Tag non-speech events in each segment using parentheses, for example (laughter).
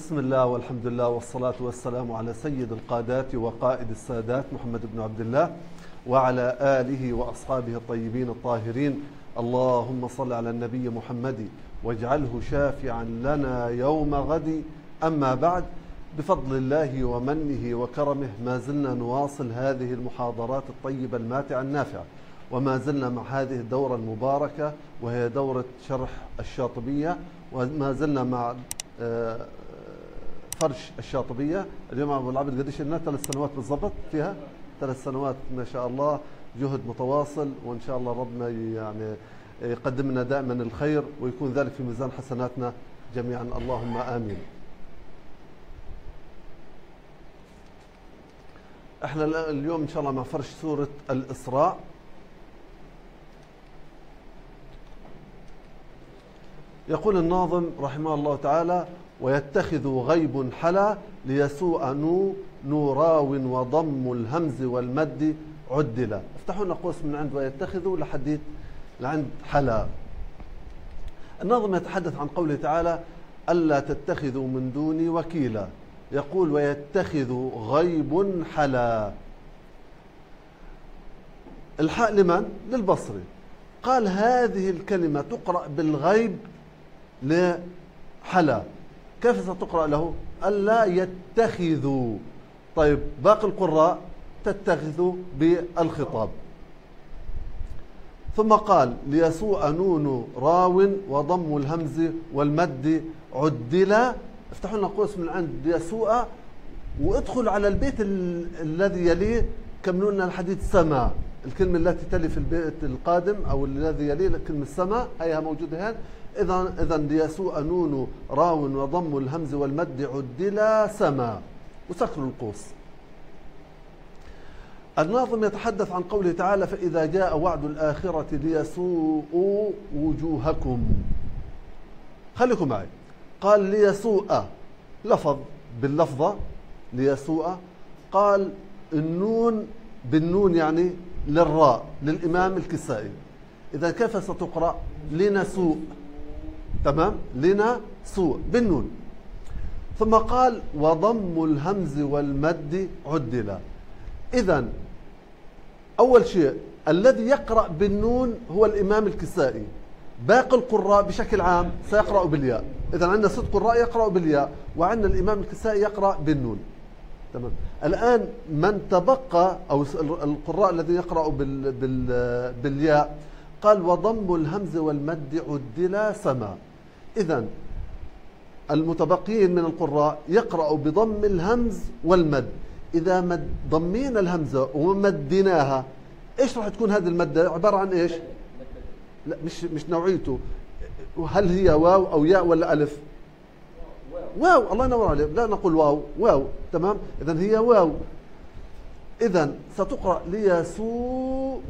بسم الله والحمد لله والصلاة والسلام على سيد القادات وقائد السادات محمد بن عبد الله وعلى آله وأصحابه الطيبين الطاهرين. اللهم صل على النبي محمد واجعله شافعا لنا يوم غد. أما بعد بفضل الله ومنه وكرمه ما زلنا نواصل هذه المحاضرات الطيبة الماتعة النافعة وما زلنا مع هذه الدورة المباركة وهي دورة شرح الشاطبية وما زلنا مع آه، فرش الشاطبية. اليوم أبو العبد قديش لنا؟ ثلاث سنوات بالضبط فيها. ثلاث سنوات ما شاء الله جهد متواصل وإن شاء الله ربنا يعني يقدم لنا دائما الخير ويكون ذلك في ميزان حسناتنا جميعا. اللهم آمين. إحنا اليوم إن شاء الله مع فرش سورة الإسراء. يقول الناظم رحمه الله تعالى ويتخذ غيب حلا ليسوء نو نوراو وضم الهمز والمد عدلا. افتحوا لنا قوس من عند ويتخذ لحديث لعند حلا. الناظم يتحدث عن قوله تعالى ألا تتخذوا من دوني وكيلا. يقول ويتخذ غيب حلا. الحاء لمن؟ للبصري. قال هذه الكلمة تقرأ بالغيب لحلا. كيف ستقرأ له؟ ألا يتخذوا. طيب باقي القراء تتخذ بالخطاب. ثم قال ليسوء نون راو وضم الهمز والمد عدلا افتحوا لنا قوس من عند ليسوء وادخل على البيت ال الذي يليه. كملوا لنا الحديث سما. الكلمة التي تلي في البيت القادم أو الذي يليه كلمة سما هيها موجودة هنا. إذا إذا ليسوء نون راو وضم الهمز والمد عدلا سما وسكر القوس. الناظم يتحدث عن قوله تعالى فإذا جاء وعد الآخرة ليسوء وجوهكم. خليكم معي. قال ليسوء لفظ باللفظة ليسوء. قال النون بالنون يعني للراء للإمام الكسائي. إذا كيف ستقرأ؟ لنسوء. تمام؟ لنا سوء بالنون. ثم قال وضم الهمز والمد عدلا. إذا أول شيء الذي يقرأ بالنون هو الإمام الكسائي. باقي القراء بشكل عام سيقرأ بالياء. إذا عندنا ست قراء يقرأ بالياء وعندنا الإمام الكسائي يقرأ بالنون. تمام؟ الآن من تبقى أو القراء الذين يقرأوا بال بال بالياء قال وضم الهمز والمد عدلا سما. إذا المتبقين من القراء يقرأ بضم الهمز والمد. إذا مد ضمينا الهمزة ومديناها إيش راح تكون هذه المدة؟ عبارة عن إيش؟ لا مش مش نوعيته. هل هي واو أو ياء ولا ألف؟ واو. الله ينور عليك. لا نقول واو. واو. تمام؟ إذا هي واو. إذا ستقرأ ليسوء.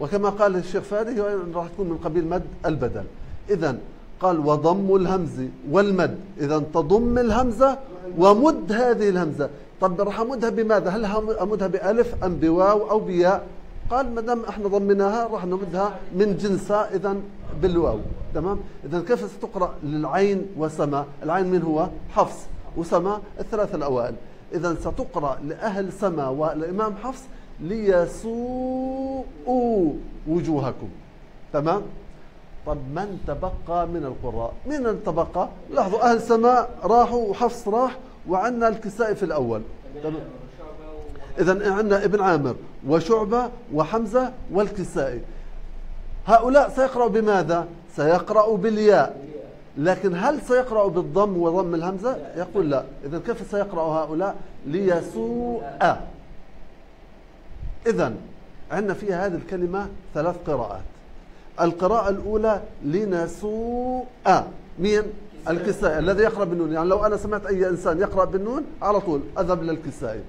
وكما قال الشيخ فادي راح تكون من قبيل مد البدل. إذا قال وضم الهمز والمد. إذا تضم الهمزة ومد هذه الهمزة طب راح أمدها بماذا؟ هل أمدها بألف أم بواو أو بياء؟ قال ما دام إحنا ضمناها راح نمدها من جنسها اذا بالواو. تمام؟ اذا كيف ستقرأ للعين وسما؟ العين من هو؟ حفص. وسما الثلاثة الأوائل. اذا ستقرأ لأهل سما والإمام حفص ليسوءوا وجوهكم. تمام؟ طب من تبقى من القراء؟ من تبقى لاحظوا أهل سماء راحوا وحفص راح وعندنا الكسائي في الأول. إذا عندنا ابن عامر وشعبة وحمزة والكسائي. هؤلاء سيقرأوا بماذا؟ سيقرأوا بالياء. لكن هل سيقرأ بالضم وضم الهمزة؟ يقول لا. إذا كيف سيقرأ هؤلاء؟ ليسوء. إذا عندنا في هذه الكلمة ثلاث قراءات. القراءة الأولى لنسوء. مين؟ الكسائي الذي يقرأ بالنون. يعني لو أنا سمعت أي إنسان يقرأ بالنون على طول أذهب للكسائي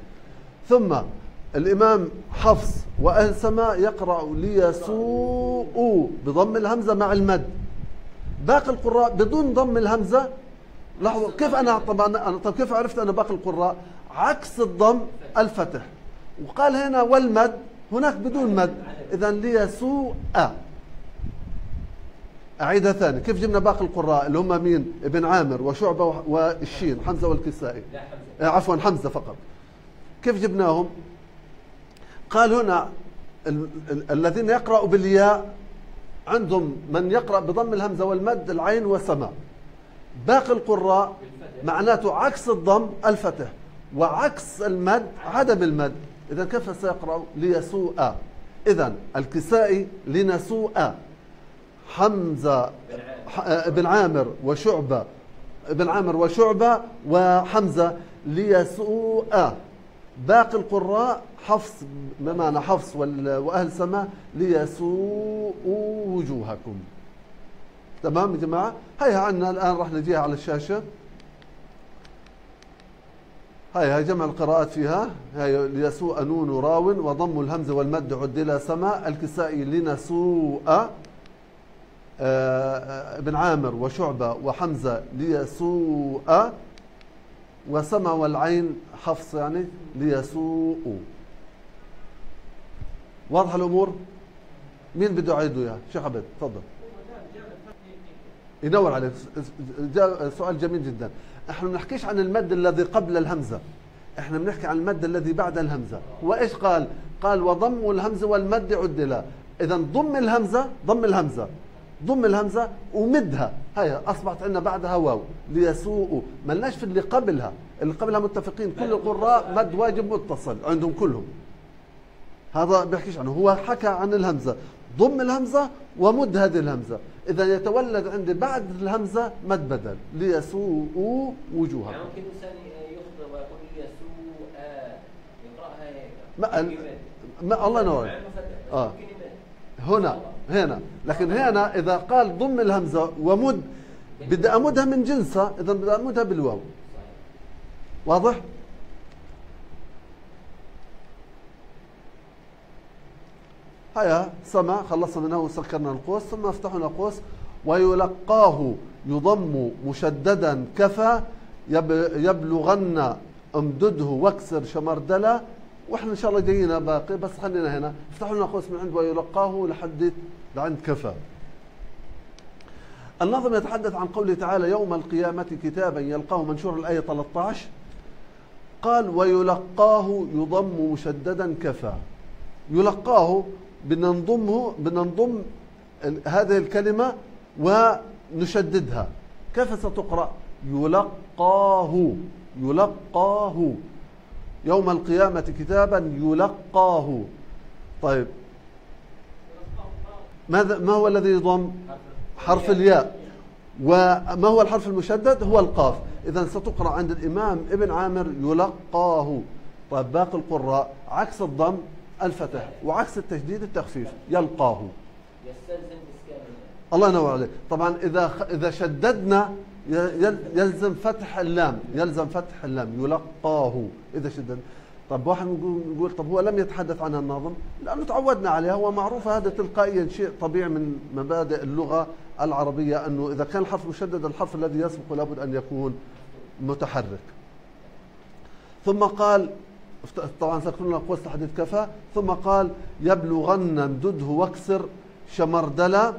ثم الإمام حفص وأهل سماء يقرأ ليسوء بضم الهمزة مع المد. باقي القراء بدون ضم الهمزة. لاحظوا كيف أنا طبعا طب كيف عرفت أنا باقي القراء؟ عكس الضم الفتح. وقال هنا والمد هناك بدون مد. إذا ليسوء. أعيدها ثاني كيف جبنا باقي القراء اللي هم مين؟ ابن عامر وشعبة والشين حمزة والكسائي. آه، عفوا حمزة فقط. كيف جبناهم؟ قال هنا ال ال الذين يقرأوا بالياء عندهم من يقرأ بضم الهمزة والمد العين والسماء. باقي القراء معناته عكس الضم الفتح وعكس المد عدم المد. إذا كيف سيقرأ؟ ليسوء. إذا الكسائي لنسوء. حمزة بن عامر. وشعبة ابن عامر وشعبة وحمزة ليسوء. باقي القراء حفص بمعنى حفص؟ وال- وأهل سماء ليسوءوا وجوهكم. تمام يا جماعة؟ هيا عندنا الآن راح نجيها على الشاشة. هاي هاي جمع القراءات فيها. هاي ليسوء نون راو وضم الهمزة والمد عدل سماء الكسائي لنسوء. ابن عامر وشعبة وحمزة ليسوء وسمع والعين حفص يعني ليسوء. واضحة الأمور؟ مين بده يعيده إياها شيخ عبد؟ تفضل. ينور عليك. سؤال جميل جدا. إحنا ما بنحكيش عن المد الذي قبل الهمزة. إحنا بنحكي عن المد الذي بعد الهمزة. وإيش قال؟ قال وضم الهمزه والمد عدلا. اذا ضم الهمزة ضم الهمزة. ضم الهمزة ومدها. هيا أصبحت عندنا بعدها واو. ليسوء. ملناش في اللي قبلها. اللي قبلها متفقين. كل القراء مد واجب متصل. عندهم كلهم. هذا بيحكيش عنه. هو حكى عن الهمزة. ضم الهمزة ومد هذه الهمزة. إذا يتولد عندي بعد الهمزة مد بدل. ليسوءوا يعني وجوهكم ممكن إنسان يخطئ ويقول يسوء يقرأها هيك. ما. ما الله ينور. مع هنا هنا لكن هنا إذا قال ضم الهمزة ومد بدي أمدها من جنسها إذا بدي أمدها بالواو. واضح؟ هيا سمع خلصنا منه وسكرنا القوس ثم افتحنا قوس ويلقاه يضم مشددا كفى يب- يبلغن امدده واكسر شمردلة وإحنا إن شاء الله جايين باقي بس خلينا هنا. افتحوا لنا قوس من عند ويلقاه لحد لعند كفى النظم يتحدث عن قوله تعالى يوم القيامة كتابا يلقاه منشور الآية 13 قال ويلقاه يضم مشددا كفى. يلقاه بدنا نضمه بدنا نضم هذه الكلمة ونشددها. كيف ستقرأ؟ يلقاه يلقاه. يوم القيامة كتابا يلقاه. طيب. ماذا ما هو الذي يضم؟ حرف الياء. وما هو الحرف المشدد؟ هو القاف. إذا ستقرأ عند الإمام ابن عامر يلقاه. طيب باقي القراء. عكس الضم الفتح. وعكس التشديد التخفيف. يلقاه. الله ينور عليك. طبعا إذا إذا شددنا يلزم فتح اللام يلزم فتح اللام يلقاه. إذا شدد طب واحد نقول طب هو لم يتحدث عنها الناظم؟ لأنه تعودنا عليها. ومعروف هذا تلقائيا شيء طبيعي من مبادئ اللغة العربية أنه إذا كان الحرف مشدد الحرف الذي يسبق لابد أن يكون متحرك. ثم قال طبعا سكرنا قوس تحديد كفى. ثم قال يبلغن امدده واكسر شمردلة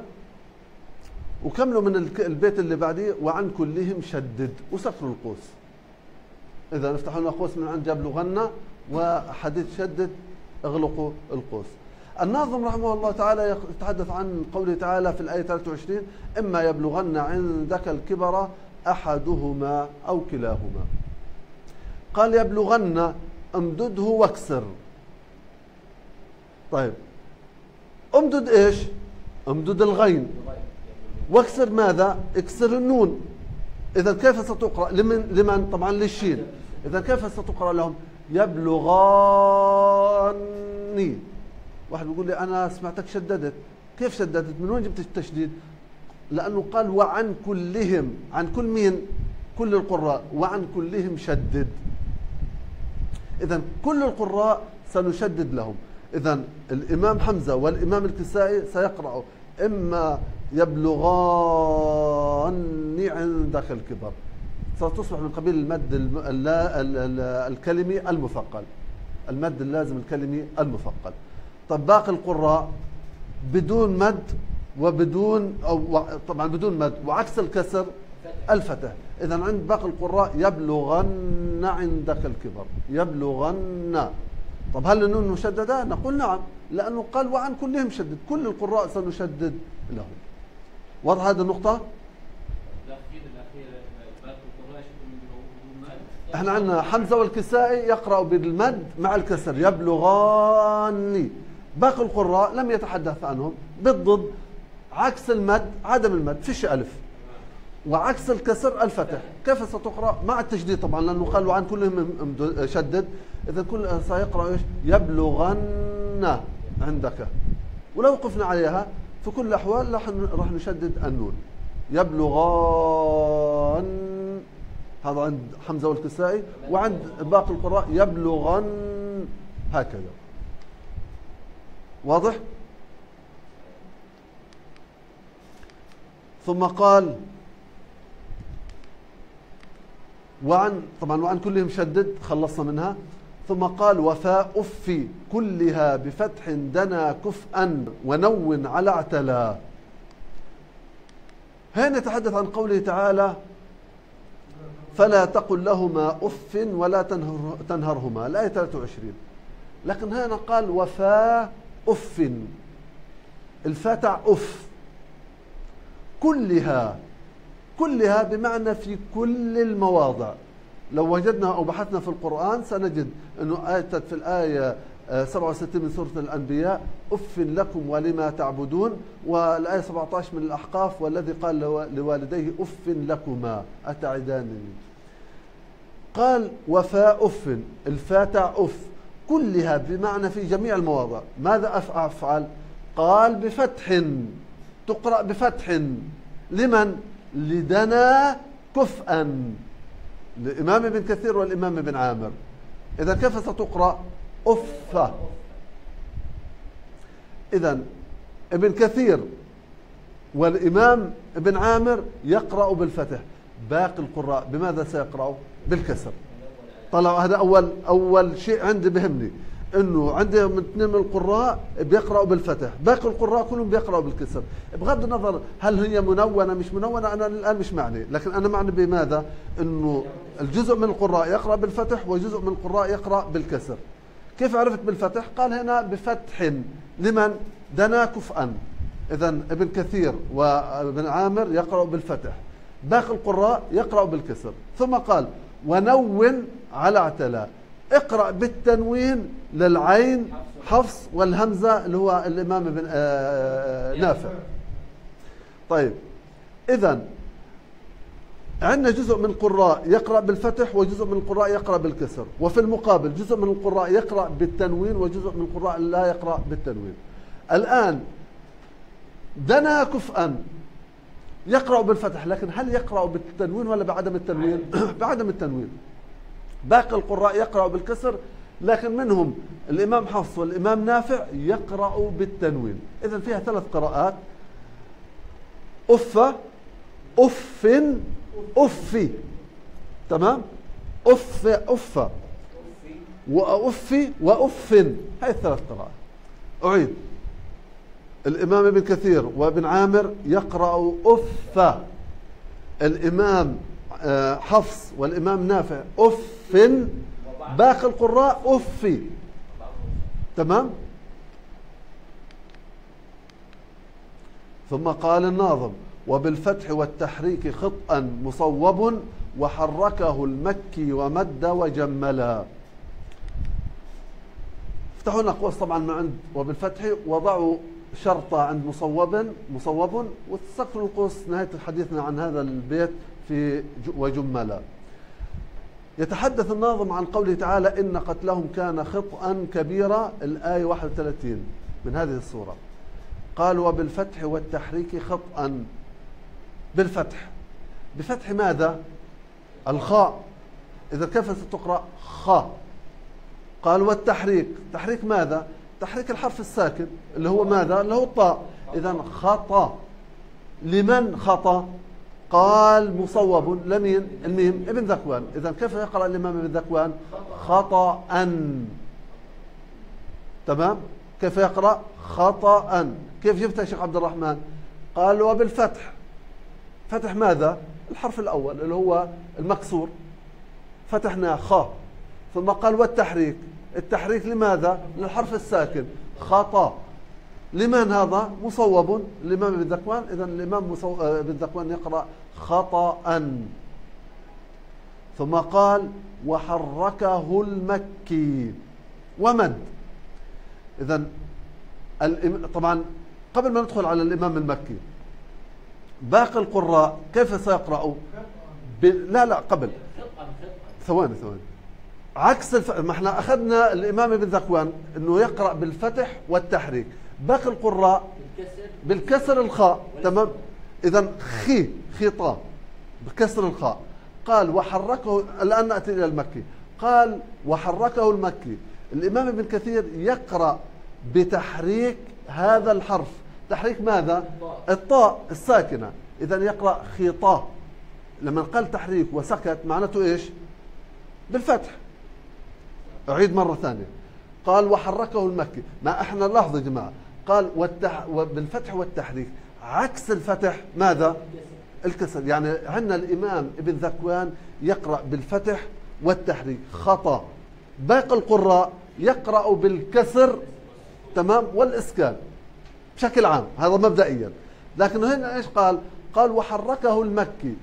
وكملوا من البيت اللي بعديه وعن كلهم شدد. وسكروا القوس. إذا نفتحوا لنا قوس من عند يبلغن وحديد شدد اغلقوا القوس. الناظم رحمه الله تعالى يتحدث عن قوله تعالى في الآية 23 إما يبلغن عندك الكبر أحدهما أو كلاهما. قال يبلغن امدده واكسر. طيب. امدد إيش؟ امدد الغين. واكسر ماذا؟ اكسر النون. إذا كيف ستقرأ؟ لمن لمن؟ طبعا للشين. إذا كيف ستقرأ لهم؟ يبلغاني. واحد بيقول لي أنا سمعتك شددت. كيف شددت؟ من وين جبت التشديد؟ لأنه قال وعن كلهم. عن كل مين؟ كل القراء. وعن كلهم شدد. إذا كل القراء سنشدد لهم. إذا الإمام حمزة والإمام الكسائي سيقرأ إما يبلغاني عندك الكبر. ستصبح من قبيل المد. الكلمي المثقل المد اللازم الكلمي المثقل طب باقي القراء بدون مد وبدون أو طبعا بدون مد وعكس الكسر فتح الفتح. إذا عند باقي القراء يبلغن عندك الكبر. يبلغن. طب هل النون مشددة؟ نقول نعم لأنه قال وعن كلهم شدد كل القراء سنشدد لهم. واضح هذه مد إحنا عندنا حمزة والكسائي يقرأ بالمد مع الكسر يبلغاني. باقي القراء لم يتحدث عنهم. بالضد عكس المد عدم المد. فيش ألف. وعكس الكسر الفتح. كيف ستقرأ؟ مع التشديد طبعا لأنه قال وعن كلهم شدد. إذا كل سيقرأ إيش؟ يبلغن عندك. ولو وقفنا عليها في كل الأحوال راح نشدد النون. يبلغان. هذا عند حمزة والكسائي وعند باقي القراء يبلغن هكذا. واضح؟ ثم قال وعن طبعا وعن كلهم شدد خلصنا منها. ثم قال وفاء أف كلها بفتح دنا كفءا ونون على اعتلى. هنا يتحدث عن قوله تعالى فلا تقل لهما أف ولا تنهر تنهرهما الآية 23 لكن هنا قال وفا أف افتح أف. كلها كلها بمعنى في كل المواضع. لو وجدنا أو بحثنا في القرآن سنجد أنه آتت في الآية آه، 67 من سورة الأنبياء أف لكم ولما تعبدون والآية 17 من الأحقاف والذي قال لو- لوالديه أف لكما أتعدانني قال وفا أف افتح أف كلها بمعنى في جميع المواضع. ماذا أف- أفعل؟ قال بفتح تقرأ بفتح. لمن؟ لدنا كفءا. لإمام ابن كثير والإمام ابن عامر. إذا كيف ستقرأ؟ أف إذا ابن كثير والإمام ابن عامر يقرأ بالفتح. باقي القراء بماذا سيقرأوا؟ بالكسر. طلعوا هذا أول أول شيء عندي بهمني. إنه عندي من اثنين من القراء بيقرأوا بالفتح باقي القراء كلهم بيقرأوا بالكسر. بغض النظر هل هي منونة مش منونة أنا الآن مش معني. لكن أنا معني بماذا؟ إنه الجزء من القراء يقرأ بالفتح وجزء من القراء يقرأ بالكسر. كيف عرفت بالفتح؟ قال هنا بفتح. لمن؟ دنا كفءا. إذا ابن كثير وابن عامر يقرأ بالفتح. باقي القراء يقرأ بالكسر. ثم قال ونون على اعتلى اقرأ بالتنوين للعين حفص والهمزة اللي هو الإمام ابن آه، نافع. طيب إذا عندنا جزء من القراء يقرأ بالفتح وجزء من القراء يقرأ بالكسر. وفي المقابل جزء من القراء يقرأ بالتنوين وجزء من القراء لا يقرأ بالتنوين. الآن دنا كفءا يقرأ بالفتح لكن هل يقرأ بالتنوين ولا بعدم التنوين؟ (clears throat) بعدم التنوين. باقي القراء يقرأ بالكسر لكن منهم الإمام حفص والإمام نافع يقرأ بالتنوين. إذا فيها ثلاث قراءات. أف أف أفي. تمام؟ أف أف وأفي وأف هاي الثلاث قراءات. أعيد. الإمام ابن كثير وابن عامر يقرأ أف الإمام حفص والإمام نافع. أف باقي القراء أفي تمام؟ ثم قال الناظم وبالفتح والتحريك خطأ مصوب وحركه المكي ومد وجملا. افتحوا لنا قوس طبعا ما عند وبالفتح. وضعوا شرطة عند مصوب مصوب وتسكروا القوس. نهاية حديثنا عن هذا البيت. في وجملا. يتحدث الناظم عن قوله تعالى إن قتلهم كان خطأ كبيرا. الآية 31 من هذه السورة. قال وبالفتح والتحريك خطأ. بالفتح. بفتح ماذا؟ الخاء. إذا كيف ستقرأ؟ خاء. قال والتحريك. تحريك ماذا؟ تحريك الحرف الساكن اللي هو ماذا؟ اللي هو الطاء. إذا خطأ. لمن خطأ؟ قال مصوب. لمين؟ الميم ابن ذكوان. إذا كيف يقرأ الإمام ابن ذكوان؟ خطأ. تمام؟ كيف يقرأ؟ خطأ. كيف جبتها يا شيخ عبد الرحمن؟ قال وبالفتح. فتح ماذا؟ الحرف الأول اللي هو المكسور. فتحنا خاء ثم قال والتحريك. التحريك لماذا؟ للحرف الساكن. خطأ. لمن هذا مصوب؟ الإمام ابن ذكوان. إذا الإمام ابن ذكوان يقرأ خطأ. ثم قال وحركه المكي. ومد إذا. طبعا قبل ما ندخل على الإمام المكي باقي القراء كيف سيقرأوا. لا لا قبل. ثواني ثواني. عكس الف... ما إحنا أخذنا الإمام ابن ذكوان إنه يقرأ بالفتح والتحريك. باقي القراء بالكسر الخاء تمام؟ إذا خي خطا بكسر الخاء. قال وحركه الآن نأتي إلى المكي. قال وحركه المكي. الإمام ابن كثير يقرأ بتحريك هذا الحرف. تحريك ماذا؟ الطاء الساكنة. إذا يقرأ خطا. لما قال تحريك وسكت معناته إيش؟ بالفتح. أعيد مرة ثانية. قال وحركه المكي. ما إحنا لاحظوا يا جماعة قال والتح بالفتح والتحريك عكس الفتح ماذا الكسر يعني عندنا الإمام ابن ذكوان يقرأ بالفتح والتحريك خطأ باقي القراء يقرأ بالكسر تمام والإسكان بشكل عام هذا مبدئيا لكن هنا إيش قال قال وحركه المكي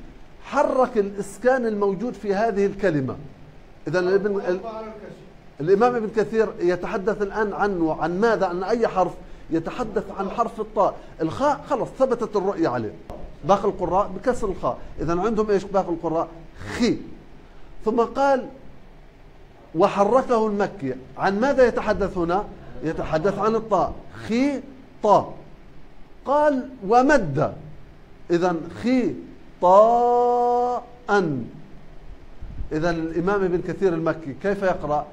حرك الإسكان الموجود في هذه الكلمة إذا الإمام ابن كثير يتحدث الآن عنه عن ماذا عن أي حرف يتحدث عن حرف الطاء. الخاء خلص ثبتت الرؤية عليه. باقي القراء بكسر الخاء. إذا عندهم إيش باقي القراء؟ خي ثم قال وحركه المكي. عن ماذا يتحدث هنا؟ يتحدث عن الطاء. خي طاء قال ومد. إذا خي طاء إذا الإمام ابن كثير المكي كيف يقرأ؟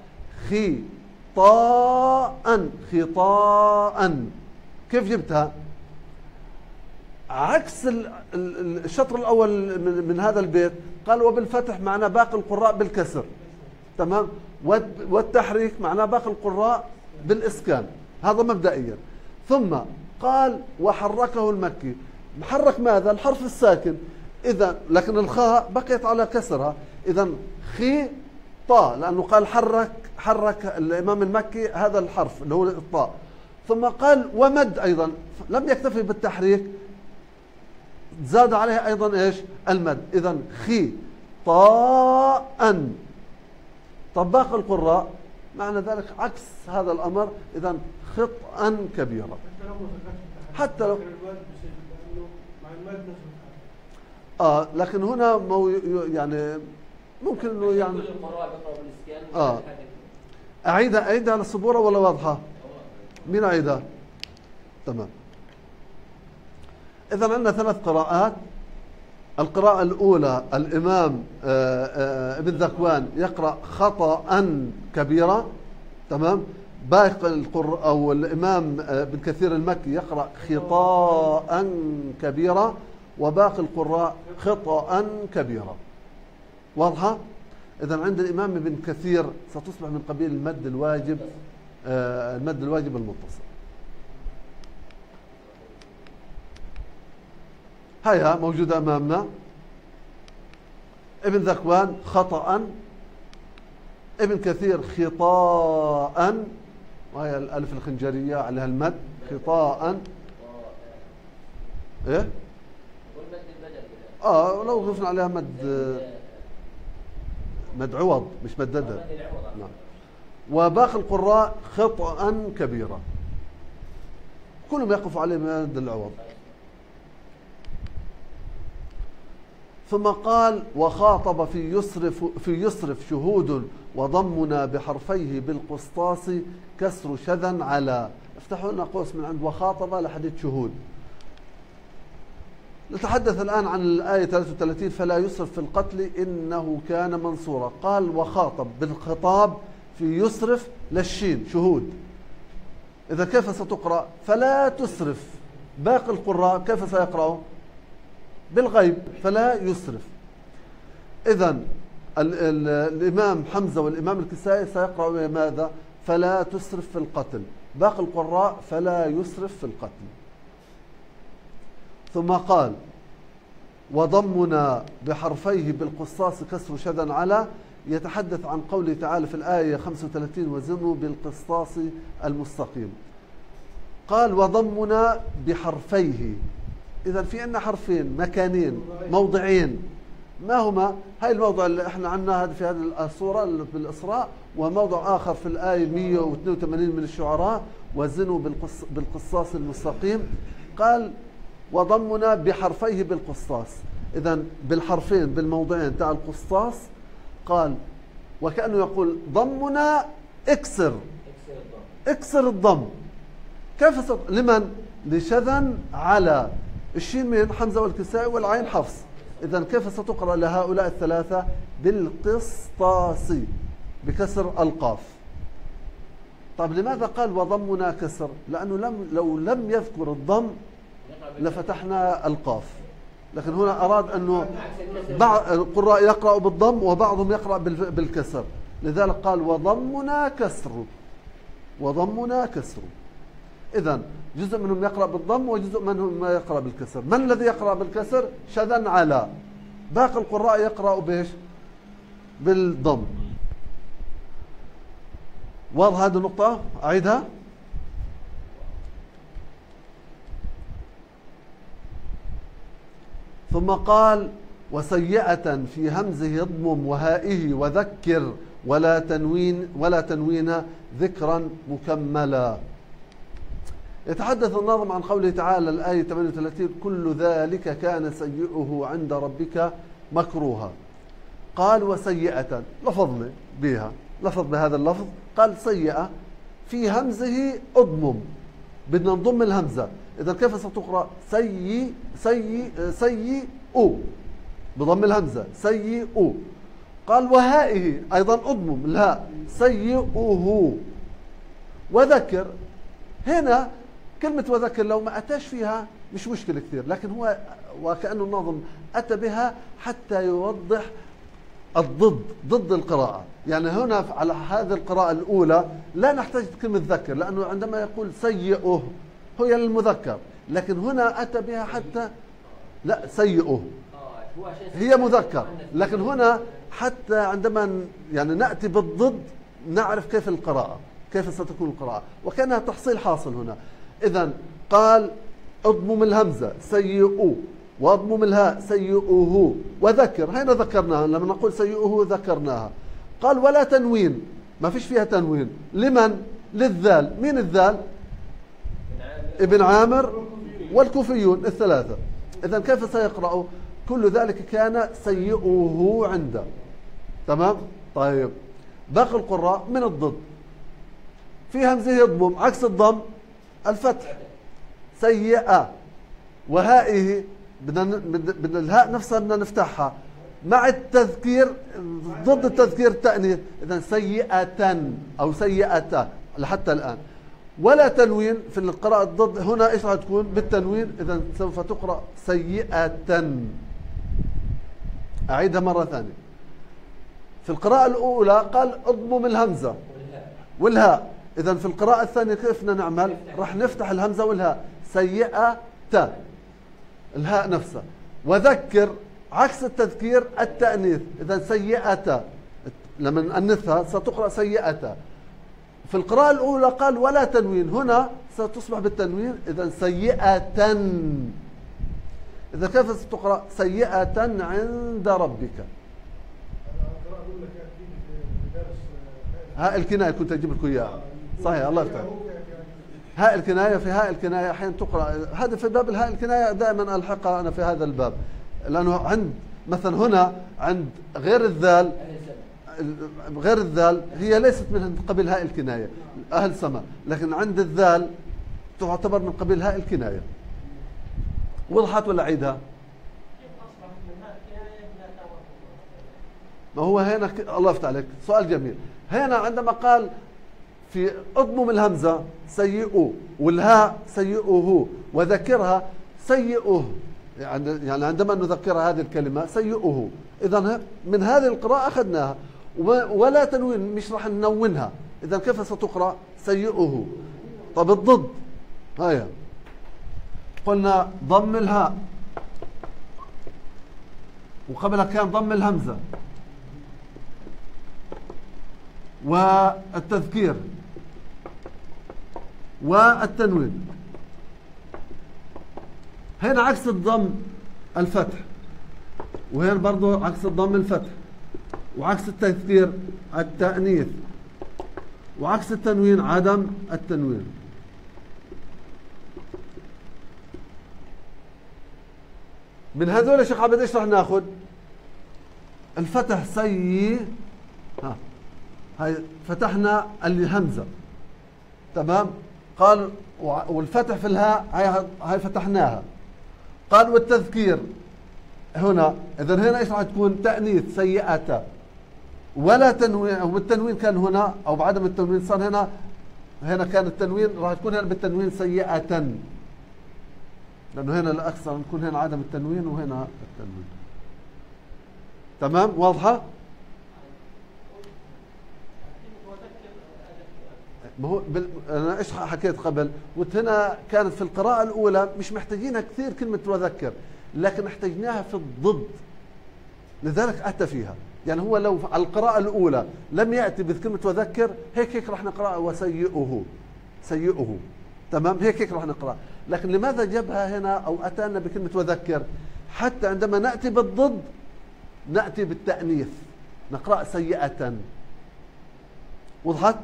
خطاء خطاء. كيف جبتها؟ عكس ال- ال- الشطر الأول من, هذا البيت. قال وبالفتح معناه باقي القراء بالكسر. تمام؟ والت- والتحريك معناه باقي القراء بالإسكان. هذا مبدئيا. ثم قال وحركه المكي. محرك ماذا؟ الحرف الساكن. إذا لكن الخاء بقيت على كسرها. إذا خي طاء لأنه قال حرك حرك الإمام المكي هذا الحرف اللي هو الطاء ثم قال ومد أيضا لم يكتفي بالتحريك زاد عليه أيضا إيش؟ المد. إذا خي طاء طب باقي القراء معنى ذلك عكس هذا الأمر إذا خطأ كبيرا. حتى لو آه لكن هنا مو يعني ممكن إنه يعني آه. اعيدها اعيدها على السبورة ولا واضحة؟ مين اعيدها؟ تمام اذا عندنا ثلاث قراءات القراءة الأولى الإمام آه، آه، ابن ذكوان يقرأ خطأ كبيرة تمام باقي القر أو الإمام آه، ابن كثير المكي يقرأ خطاء كبيرة وباقي القراء خطأ كبيرة واضحة؟ إذا عند الإمام ابن كثير ستصبح من قبيل المد الواجب آه، المد الواجب المتصل. هيها موجودة أمامنا. ابن ذكوان خطأ. ابن كثير خطاء. وهي الألف الخنجرية عليها المد؟ خطاء. إيه؟ آه لو ضفنا عليها مد مد عوض مش مددة. مد العوض نعم. وباقي القراء خطأ كبيرا كلهم يقف عليه مد العوض. ثم قال وخاطب في يسرف في يسرف شهود وضمنا بحرفيه بالقسطاس كسر شذا على. افتحوا لنا قوس من عند وخاطب لحديث شهود. نتحدث الآن عن الآية 33 فلا يسرف في القتل إنه كان منصورا. قال وخاطب بالخطاب في يسرف للشين شهود. إذا كيف ستقرأ؟ فلا تسرف. باقي القراء كيف سيقرأوا؟ بالغيب فلا يسرف. إذا ال- ال- الإمام حمزة والإمام الكسائي سيقرأ ماذا فلا تسرف في القتل. باقي القراء فلا يسرف في القتل. ثم قال وضمنا بحرفيه بالقصاص كسر شدا على يتحدث عن قوله تعالى في الآية 35 وزنوا بالقسطاس المستقيم. قال وضمنا بحرفيه. إذا في عندنا حرفين مكانين موضعين. ما هما؟ هاي الموضع اللي إحنا عنا هذا في هذه الصورة اللي في الإسراء وموضع آخر في الآية 182 من الشعراء وزنوا بالقص بالقصاص المستقيم. قال وضمنا بحرفيه بالقسطاس إذا بالحرفين بالموضعين. تاع القسطاس قال وكأنه يقول ضمنا اكسر. اكسر الضم. كيف ست... لمن؟ لشذا على. الشين من حمزة والكسائي والعين حفص. إذا كيف ستقرأ لهؤلاء الثلاثة؟ بالقسطاس بكسر القاف. طيب لماذا قال وضمنا كسر؟ لأنه لم لو لم يذكر الضم لفتحنا القاف. لكن هنا أراد أنه. بعض القراء يقرأ بالضم وبعضهم يقرأ بالكسر. لذلك قال وضمنا كسر. وضمنا كسر. إذا جزء منهم يقرأ بالضم وجزء منهم ما يقرأ بالكسر. من الذي يقرأ بالكسر؟ شذا على. باقي القراء يقرأ بإيش؟ بالضم. واضح هذه النقطة؟ أعيدها. ثم قال وسيئة في همزه اضمم وهائه وذكر ولا تنوين ولا تنوين ذكرا مكملا. يتحدث الناظم عن قوله تعالى الآية 38 كل ذلك كان سيئه عند ربك مكروها. قال وسيئة لفظنا بها لفظ بهذا اللفظ قال سيئة في همزه اضمم بدنا نضم الهمزة. إذا كيف ستقرأ؟ سي سي سي أو. بضم الهمزة. سي أو. قال وهائه أيضا أضمم. الهاء سيئه وذكر. هنا كلمة وذكر لو ما أتاش فيها مش مشكلة كثير لكن هو وكأنه الناظم أتى بها حتى يوضح الضد ضد القراءة. يعني هنا على هذه القراءة الأولى لا نحتاج كلمة ذكر لأنه عندما يقول سيئه هي للمذكر لكن هنا أتى بها حتى لا سيئه. هي مذكر لكن هنا حتى عندما يعني نأتي بالضد نعرف كيف القراءة كيف ستكون القراءة وكأنها تحصيل حاصل هنا. إذا قال أضمم الهمزة سيئوا وأضمم الهاء سيئوه وذكر. هنا ذكرناها لما نقول سيئوه ذكرناها. قال ولا تنوين. ما فيش فيها تنوين. لمن؟ للذال. مين الذال؟ ابن عامر والكوفيون الثلاثة. إذا كيف سيقرأ؟ كل ذلك كان سيئه عنده. تمام؟ طيب. باقي القراء من الضد. في همزة يضمم عكس الضم الفتح. سيئة. وهائه بدنا بدنا الهاء نفسها بدنا نفتحها. مع التذكير ضد التذكير التأنيث. إذا سيئة أو سيئة لحتى الآن. ولا تنوين في القراءة الضد هنا إيش راح تكون؟ بالتنوين. إذا سوف تقرأ سيئة. أعيدها مرة ثانية. في القراءة الأولى قال اضمم الهمزة. والهاء. إذا في القراءة الثانية كيف بدنا نعمل؟ راح نفتح الهمزة والهاء. سيئة. الهاء نفسها وذكر عكس التذكير التأنيث. إذا سيئة. لما نأنثها ستقرأ سيئة. في القراءة الأولى قال ولا تنوين. هنا ستصبح بالتنوين. إذا سيئة. إذا كيف ستقرأ؟ سيئة عند ربك. هاء الكناية كنت أجيب لكم إياها. صحيح الله يفتح. هاء الكناية في هاء الكناية أحيانا تقرأ. هذا في باب الهاء الكناية دائما ألحقها أنا في هذا الباب. لأنه عند مثلا هنا عند غير الذال غير الذال هي ليست من قبيل هاء الكناية أهل سما. لكن عند الذال تعتبر من قبيل هاء الكناية. وضحت ولا عيدها؟ ما هو هنا. الله يفتح عليك. سؤال جميل. هنا عندما قال في اضمم الهمزة سيئوا والهاء سيئوه وذكرها سيئوه. يعني يعني عندما نذكر هذه الكلمة سيئوه. إذا من هذه القراءة أخذناها. ولا تنوين مش راح ننونها. إذا كيف ستقرأ؟ سيئوه طب الضد. هيا قلنا ضم الهاء. وقبلها كان ضم الهمزة. والتذكير. والتنوين. هنا عكس الضم الفتح. وهنا برضو عكس الضم الفتح. وعكس التذكير التأنيث. وعكس التنوين عدم التنوين. من هذول يا شيخ عبد إيش راح ناخذ. الفتح سي ها هاي فتحنا الهمزة. تمام؟ قال والفتح في الهاء هاي هاي فتحناها. قال والتذكير. هنا اذا هنا إيش راح تكون؟ تأنيث سيئة. ولا تنوين أو بالتنوين كان هنا أو بعدم التنوين صار هنا. هنا كان التنوين راح تكون هنا بالتنوين سيئة. لأنه هنا الأكثر نكون هنا عدم التنوين وهنا التنوين. تمام؟ واضحة؟ ما هو بال... أنا إيش حكيت قبل؟ قلت هنا كانت في القراءة الأولى مش محتاجينها كثير كلمة وذكر لكن احتجناها في الضد. لذلك أتى فيها. يعني هو لو على القراءة الأولى لم يأتي بكلمه وذكر هيك هيك راح نقرا وسيئه. سيئه. تمام؟ هيك هيك راح نقرا لكن لماذا جابها هنا أو اتانا بكلمه وذكر حتى عندما نأتي بالضد نأتي بالتأنيث. نقرأ سيئة. وضحت؟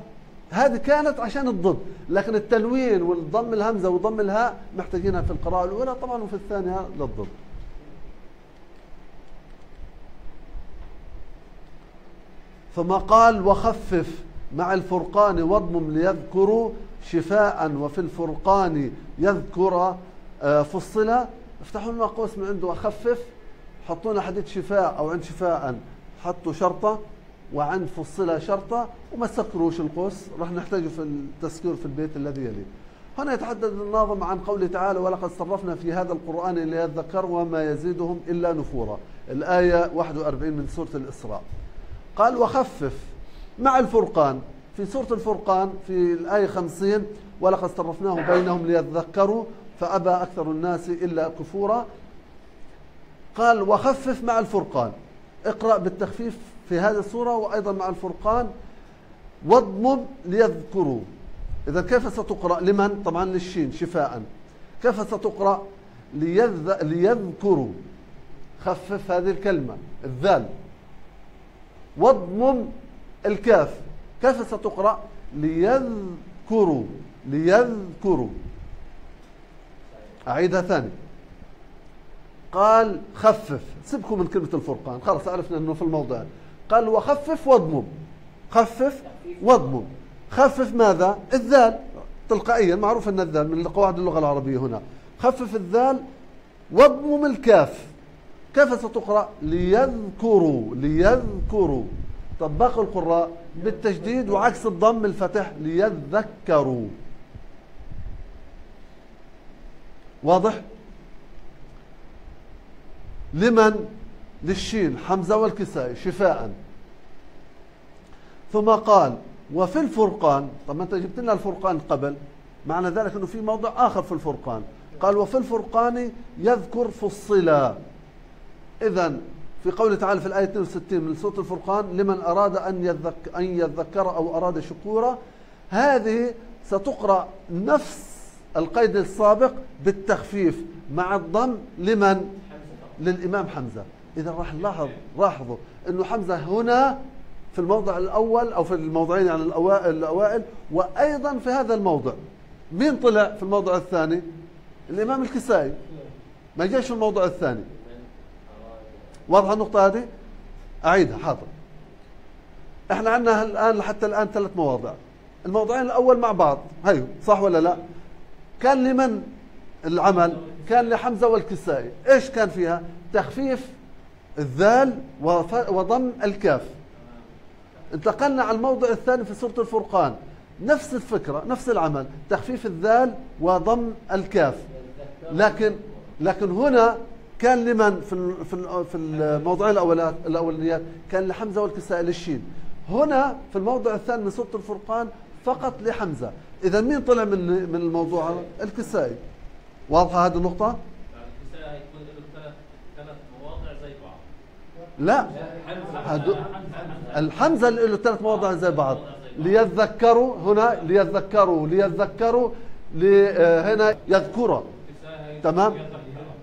هذه كانت عشان الضد. لكن التنوين والضم الهمزة وضم الهاء محتاجينها في القراءة الأولى طبعا وفي الثانية للضد. ثم قال وخفف مع الفرقان واضمم ليذكروا شفاء وفي الفرقان يذكر آه، فصلا افتحوا لنا قوس من عنده وخفف حطوا لنا حديث شفاء أو عند شفاء حطوا شرطة وعند فصلة شرطة وما سكروش القوس. راح نحتاجه في التسكير في البيت الذي يليه هنا يتحدث الناظم عن قوله تعالى ولقد صرفنا في هذا القرآن ليذكروا وما يزيدهم إلا نفورا. الآية 41 من سورة الإسراء. قال وخفف مع الفرقان. في سورة الفرقان في الآية 50 ولقد صرفناه بينهم ليذكروا فأبى أكثر الناس إلا كفورا. قال وخفف مع الفرقان. اقرأ بالتخفيف في هذه السورة وأيضا مع الفرقان. واضمم ليذكروا. إذا كيف ستقرأ؟ لمن؟ طبعا للشين شفاء. كيف ستقرأ؟ ليذ... ليذكروا. خفف هذه الكلمة الذال. واضمم الكاف. كيف ستقرأ ليذكروا ليذكروا. أعيدها ثاني. قال خفف. سيبكم من كلمة الفرقان. خلاص عرفنا أنه في الموضع. قال وخفف واضمم. خفف واضمم. خفف ماذا؟ الذال. تلقائيا معروف أن الذال من قواعد اللغة العربية هنا. خفف الذال واضمم الكاف. كيف ستقرأ؟ ليذكروا ليذكروا. طب باقي القراء بالتجديد وعكس الضم الفتح ليذكروا. واضح؟ لمن؟ للشين حمزة والكسائي شفاء. ثم قال وفي الفرقان طب ما انت جبت لنا الفرقان قبل. معنى ذلك إنه في موضع آخر في الفرقان. قال وفي الفرقان يذكر فصلا. اذا في قوله تعالى في الآية 62 من سورة الفرقان لمن أراد أن يذكر أن يذكر أو أراد شكورا هذه ستقرأ نفس القيد السابق بالتخفيف مع الضم لمن؟ للإمام حمزة. اذا راح نلاحظ لاحظوا إنه حمزة هنا في الموضع الأول أو في الموضعين يعني الاوائل الأوائل وأيضا في هذا الموضع. مين طلع في الموضع الثاني؟ الإمام الكسائي. ما جاش في الموضع الثاني. واضحة النقطة هذه؟ أعيدها حاضر. إحنا عندنا الآن حتى الآن ثلاث مواضع الموضعين الأول مع بعض. هيو صح ولا لا؟ كان لمن العمل؟ كان لحمزة والكسائي. إيش كان فيها؟ تخفيف الذال وضم الكاف. انتقلنا على الموضع الثاني في سورة الفرقان. نفس الفكرة نفس العمل. تخفيف الذال وضم الكاف. لكن لكن هنا كان لمن في في في الموضعين الاولات الاولانيات كان لحمزة والكسائي للشين هنا في الموضع الثاني من سورة الفرقان فقط لحمزة إذا مين طلع من من الموضوع؟ الكسائي واضحة هذه النقطة؟ الكساء هيكون له ثلاث مواضع زي بعض لا الحمزة اللي له ثلاث مواضع زي بعض ليذكروا هنا ليذكروا ليذكروا لي- هنا يذكر الكساء هيكون تمام.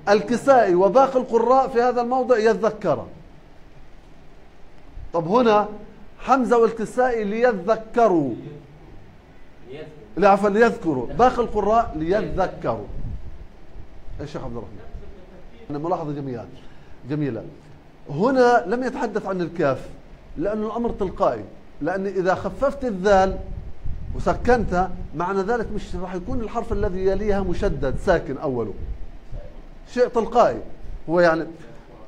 الكسائي وباقي القراء في هذا الموضع يذكر. طب هنا حمزة والكسائي ليذكروا. ليذكر لا عفوا ليذكروا. باقي القراء ليذكروا. يا شيخ عبد الرحمن. ملاحظة جميلة. جميلة. هنا لم يتحدث عن الكاف لأن الأمر تلقائي. لأن إذا خففت الذال وسكنتها معنى ذلك مش راح يكون الحرف الذي يليها مشدد ساكن أوله. شيء تلقائي. هو يعني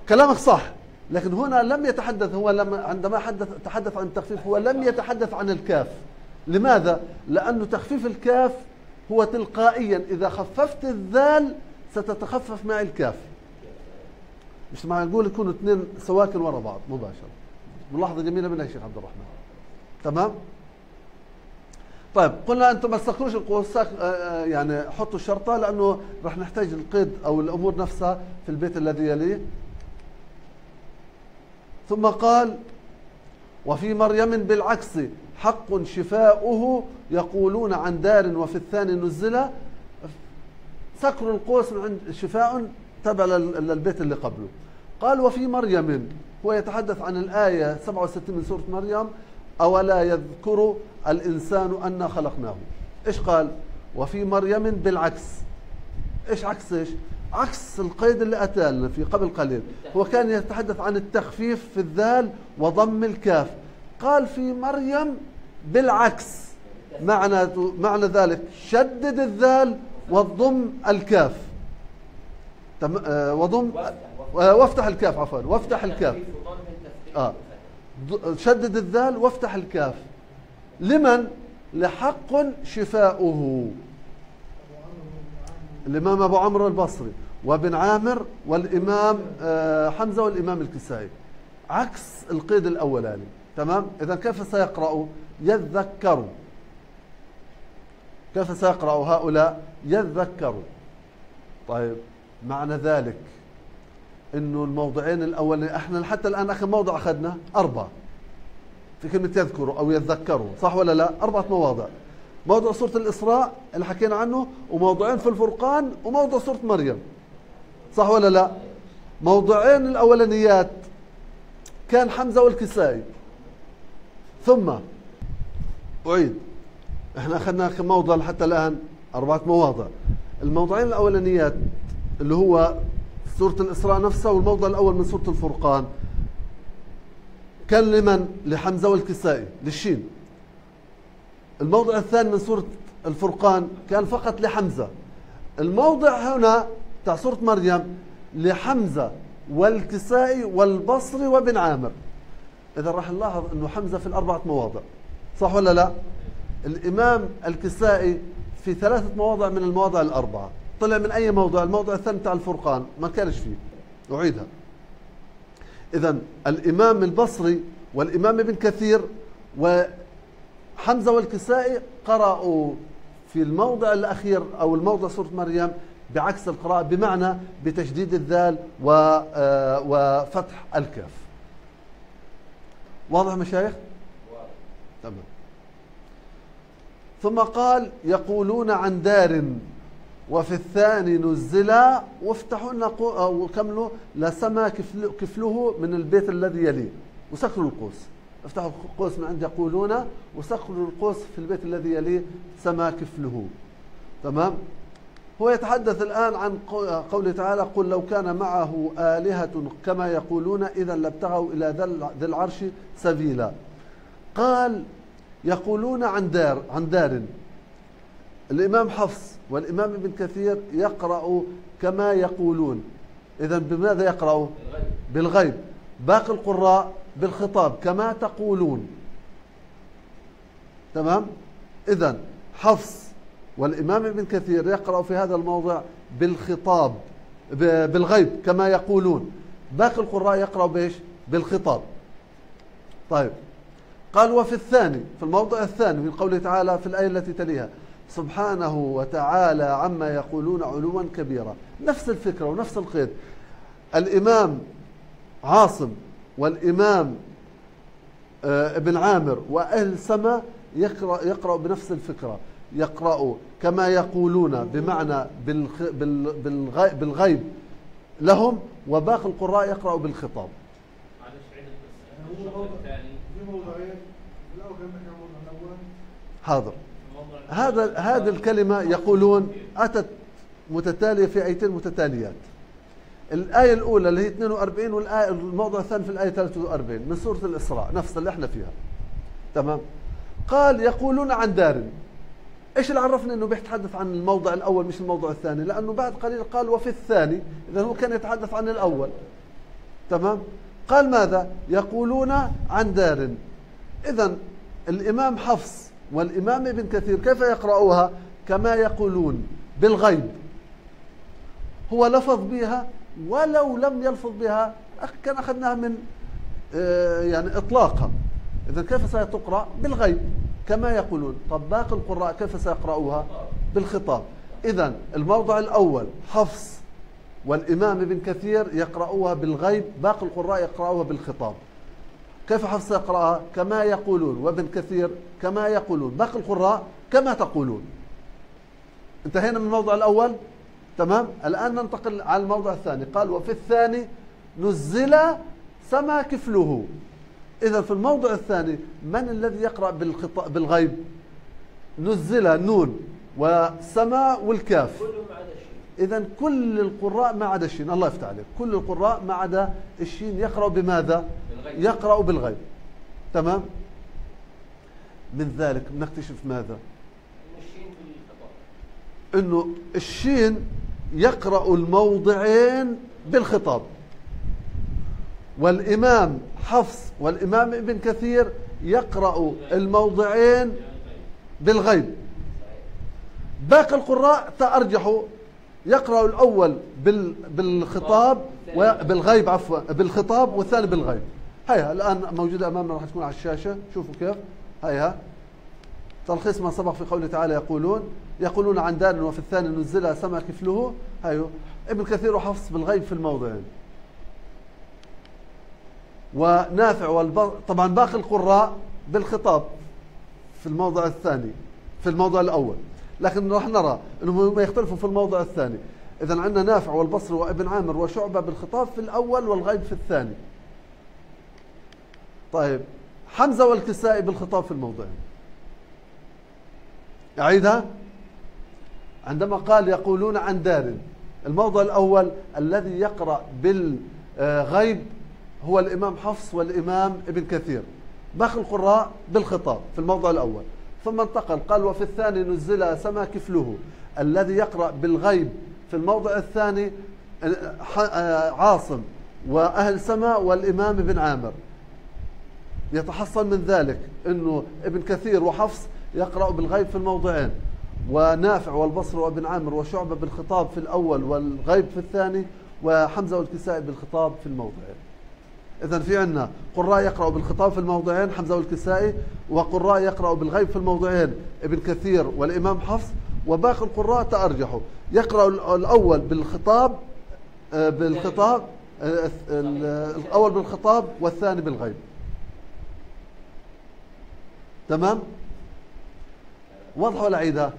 كلامك صح لكن هنا لم يتحدث هو لما عندما حدث تحدث عن التخفيف هو لم يتحدث عن الكاف. لماذا؟ لأن تخفيف الكاف هو تلقائيا إذا خففت الذال ستتخفف مع الكاف. مش معقول يكونوا اثنين سواكن ورا بعض مباشرة. ملاحظة جميلة منها يا شيخ عبد الرحمن؟ تمام؟ طيب قلنا أنتم ما تسكروش القوساك آه، آه، يعني حطوا الشرطة لأنه راح نحتاج القيد أو الأمور نفسها في البيت الذي يليه. ثم قال وفي مريم بالعكس حق شفاؤه يقولون عن دار وفي الثاني نزل سكر القوس من عند شفاء تبع لل- للبيت اللي قبله. قال وفي مريم. هو يتحدث عن الآية 67 من سورة مريم. أولا يذكر الإنسان أنا خلقناه؟ إيش قال؟ وفي مريم بالعكس. إيش عكس إيش؟ عكس القيد اللي أتى لنا في قبل قليل. هو كان يتحدث عن التخفيف في الذال وضم الكاف. قال في مريم بالعكس. معنى معنى ذلك شدد الذال وضم الكاف. آه وضم وافتح آه وافتح الكاف عفوا وافتح الكاف. تخفيف شدد الذال وافتح الكاف. لمن؟ لحق شفاؤه. الإمام أبو عمرو البصري وابن عامر والإمام آه، حمزة والإمام الكسائي. عكس القيد الأولاني. تمام؟ إذا كيف سيقرأ؟ يذكر. كيف سيقرأ هؤلاء؟ يذكر. طيب معنى ذلك. إنه الموضعين الأولين إحنا حتى الآن اخر موضع أخذنا أربعة. في كلمة يذكروا أو يتذكروا صح ولا لا؟ أربعة مواضع. موضع سورة الإسراء اللي حكينا عنه وموضعين في الفرقان وموضع سورة مريم. صح ولا لا؟ موضعين الأولانيات كان حمزة والكسائي. ثم أعيد. إحنا أخذنا كم موضع حتى الآن أربعة مواضع. الموضعين الأولانيات اللي هو سورة الإسراء نفسها والموضع الأول من سورة الفرقان. كان لمن؟ لحمزة والكسائي للشين. الموضع الثاني من سورة الفرقان كان فقط لحمزة. الموضع هنا بتاع سورة مريم لحمزة والكسائي والبصري وابن عامر. إذا راح نلاحظ أنه حمزة في الأربعة مواضع. صح ولا لا؟ الإمام الكسائي في ثلاثة مواضع من المواضع الأربعة. طلع من أي موضع الموضع الثاني بتاع الفرقان. ما كانش فيه. أعيدها. إذا الإمام البصري والإمام ابن كثير وحمزة والكسائي قرأوا في الموضع الأخير أو الموضع سورة مريم بعكس القراءة بمعنى بتشديد الذال و- آه، وفتح الكاف. واضح مشايخ؟ تمام. ثم قال يقولون عن دار وفي الثاني نزلا وافتحوا لنا قو- أو كملوا لسما كفل- كفله من البيت الذي يليه. وسكروا القوس. افتحوا القوس من عند يقولون وسكروا القوس في البيت الذي يليه سما كفله. تمام؟ هو يتحدث الآن عن قو- قوله تعالى قل لو كان معه آلهة كما يقولون إذا لابتغوا إلى ذي العرش سبيلا. قال يقولون عن دار عن دار. الإمام حفص والإمام ابن كثير يقرأ كما يقولون. إذا بماذا يقرأ؟ الغيب بالغيب. باقي القراء بالخطاب كما تقولون. تمام؟ إذا حفص والإمام ابن كثير يقرأ في هذا الموضع بالخطاب بالغيب كما يقولون. باقي القراء يقرأ بإيش؟ بالخطاب. طيب. قال وفي الثاني في الموضع الثاني من قوله تعالى في الآية التي تليها سبحانه وتعالى عما يقولون علوا كبيرا. نفس الفكرة ونفس القيد. الإمام عاصم والإمام آه، ابن عامر وأهل سما يقرأ, يقرأ بنفس الفكرة. يقرأ كما يقولون بمعنى بالغيب لهم وباقي القراء يقرأ بالخطاب. حاضر هذا هذه الكلمة يقولون أتت متتالية في آيتين متتاليات. الآية الأولى اللي هي 42 والآية الموضوع الثاني في الآية 43 من سورة الإسراء نفس اللي إحنا فيها. تمام؟ قال يقولون عن دار. إيش اللي عرفنا إنه بيتحدث عن الموضع الأول مش الموضع الثاني؟ لأنه بعد قليل قال وفي الثاني إذا هو كان يتحدث عن الأول. تمام؟ قال ماذا؟ يقولون عن دار. اذا الإمام حفص والإمام ابن كثير كيف يقرأوها؟ كما يقولون بالغيب. هو لفظ بها ولو لم يلفظ بها كان أخذناها من آه، يعني اطلاقها إذا كيف ستقرا بالغيب. كما يقولون طب باقي القراء كيف سيقرأوها؟ بالخطاب. اذا الموضع الأول حفص والإمام ابن كثير يقرأوها بالغيب باقي القراء يقرأوها بالخطاب. كيف حفص يقرأها؟ كما يقولون وابن كثير كما يقولون. باقي القراء كما تقولون. انتهينا من الموضع الأول؟ تمام؟ الآن ننتقل على الموضع الثاني. قال وفي الثاني نزل سما كفله. إذا في الموضع الثاني من الذي يقرأ بالغيب؟ نزل نون وسما والكاف. كلهم إذا كل القراء ما عدا الشين. الله يفتح عليك. كل القراء ما عدا الشين. يقرأ بماذا؟ بالغيب. يقرأ بالغيب. تمام؟ من ذلك نكتشف ماذا؟ إنه الشين يقرأ الموضعين بالخطاب. والإمام حفص والإمام ابن كثير يقرأ الموضعين بالغيب. باقي القراء تأرجحوا يقرأ الأول بال بالخطاب وبالغيب عفوا بالخطاب والثاني بالغيب. هيا الآن موجودة أمامنا راح تكون على الشاشة. شوفوا كيف. هيا تلخيص ما سبق في قوله تعالى يقولون. يقولون عن دار وفي الثاني نزلها سما كفله. هيو. ابن كثير وحفص بالغيب في الموضعين. ونافع والب... طبعا باقي القراء بالخطاب في الموضع الثاني في الموضع الأول. لكن راح نرى أنهم يختلفوا في الموضع الثاني. إذا عندنا نافع والبصري وابن عامر وشعبة بالخطاب في الأول والغيب في الثاني. طيب حمزة والكسائي بالخطاب في الموضعين أعيدها عندما قال يقولون عن دار. الموضع الأول الذي يقرأ بالغيب هو الإمام حفص والإمام ابن كثير. باقي القراء بالخطاب في الموضع الأول. ثم انتقل قال وفي الثاني نزل سما كفله الذي يقرأ بالغيب. في الموضع الثاني عاصم وأهل سما والإمام ابن عامر. يتحصل من ذلك أنه ابن كثير وحفص يقرأ بالغيب في الموضعين ونافع والبصر وابن عامر وشعبة بالخطاب في الأول والغيب في الثاني وحمزة والكسائي بالخطاب في الموضعين. إذا في عندنا قراء يقرأوا بالخطاب في الموضعين حمزة والكسائي وقراء يقرأوا بالغيب في الموضعين ابن كثير والإمام حفص وباقي القراء تأرجحوا. يقرأ الأول بالخطاب آه، بالخطاب آه، ال- الأول بالخطاب والثاني بالغيب. تمام؟ واضح ولا عيدها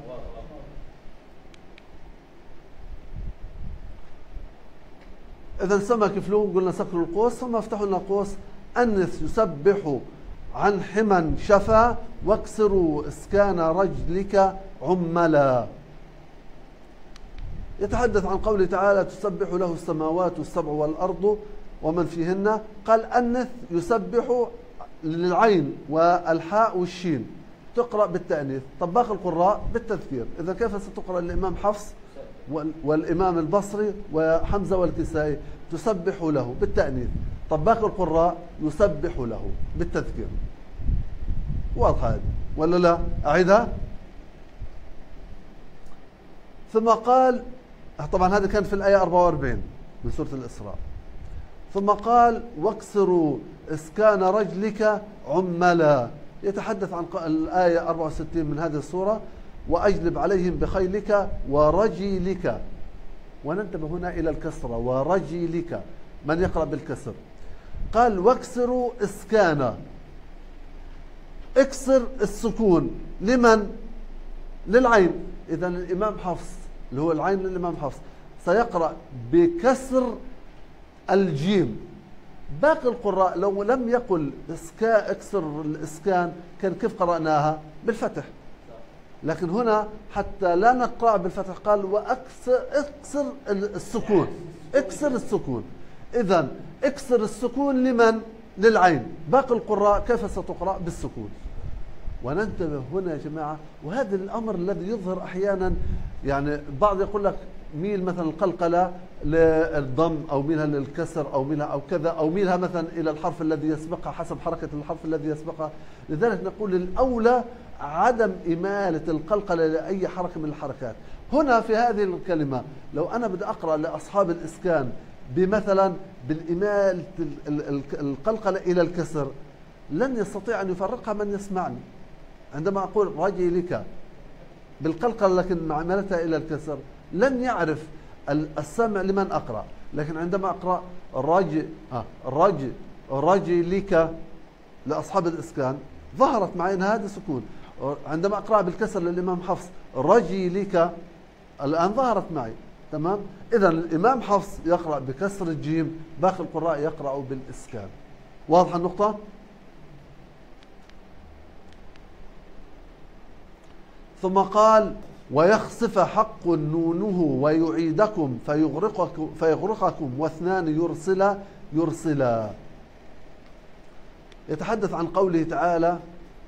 إذا سمى كفلون قلنا سكروا القوس ثم افتحوا لنا أنس يسبح عن حمى شفا واكسروا إسكان رجلك عملا. يتحدث عن قوله تعالى تسبح له السماوات السبع والأرض ومن فيهن. قال أنث يسبح للعين والحاء والشين. تقرأ بالتأنيث. طب باقي القراء بالتذكير. إذا كيف ستقرأ الإمام حفص؟ والإمام البصري وحمزة والكسائي تسبح له بالتأنيث. طب باقي القراء يسبح له بالتذكير. واضحة هذه ولا لا؟ أعيدها؟ ثم قال طبعا هذا كان في الآية 44 من سورة الإسراء. ثم قال واكسروا إسكان رجلك عملا. يتحدث عن الآية 64 من هذه السورة. وأجلب عليهم بخيلك ورجلك وننتبه هنا إلى الكسرة ورجلك من يقرأ بالكسر؟ قال واكسروا اسكانا اكسر السكون. لمن؟ للعين. اذا الإمام حفص اللي هو العين للامام حفص سيقرأ بكسر الجيم. باقي القراء لو لم يقل إسكا اكسر الإسكان كان كيف قرأناها؟ بالفتح. لكن هنا حتى لا نقرأ بالفتح قال واكسر اكسر السكون. اكسر السكون. اذا اكسر السكون لمن؟ للعين. باقي القراء كيف ستقرأ؟ بالسكون. وننتبه هنا يا جماعة وهذا الأمر الذي يظهر أحيانا يعني البعض يقول لك ميل مثلا القلقلة للضم أو ميلها للكسر أو ميلها أو كذا أو ميلها مثلا إلى الحرف الذي يسبقها حسب حركة الحرف الذي يسبقها. لذلك نقول الأولى عدم إمالة القلقلة لأي حركة من الحركات. هنا في هذه الكلمة لو أنا بدي أقرأ لأصحاب الإسكان بمثلا بالإمالة القلقلة إلى الكسر لن يستطيع أن يفرقها من يسمعني. عندما أقول رجلك بالقلقلة لكن مع عملتها إلى الكسر لن يعرف السمع لمن أقرأ. لكن عندما أقرأ رج رج رجلك لأصحاب الإسكان ظهرت معي أن هذا سكون. عندما أقرأ بالكسر للإمام حفص رجلك الآن ظهرت معي. تمام؟ إذا الإمام حفص يقرأ بكسر الجيم باقي القراء يقرأوا بالإسكان. واضحة النقطة؟ ثم قال ويخسف حق نونه ويعيدكم فيغرقكم, فيغرقكم واثنان يرسل يرسلا. يتحدث عن قوله تعالى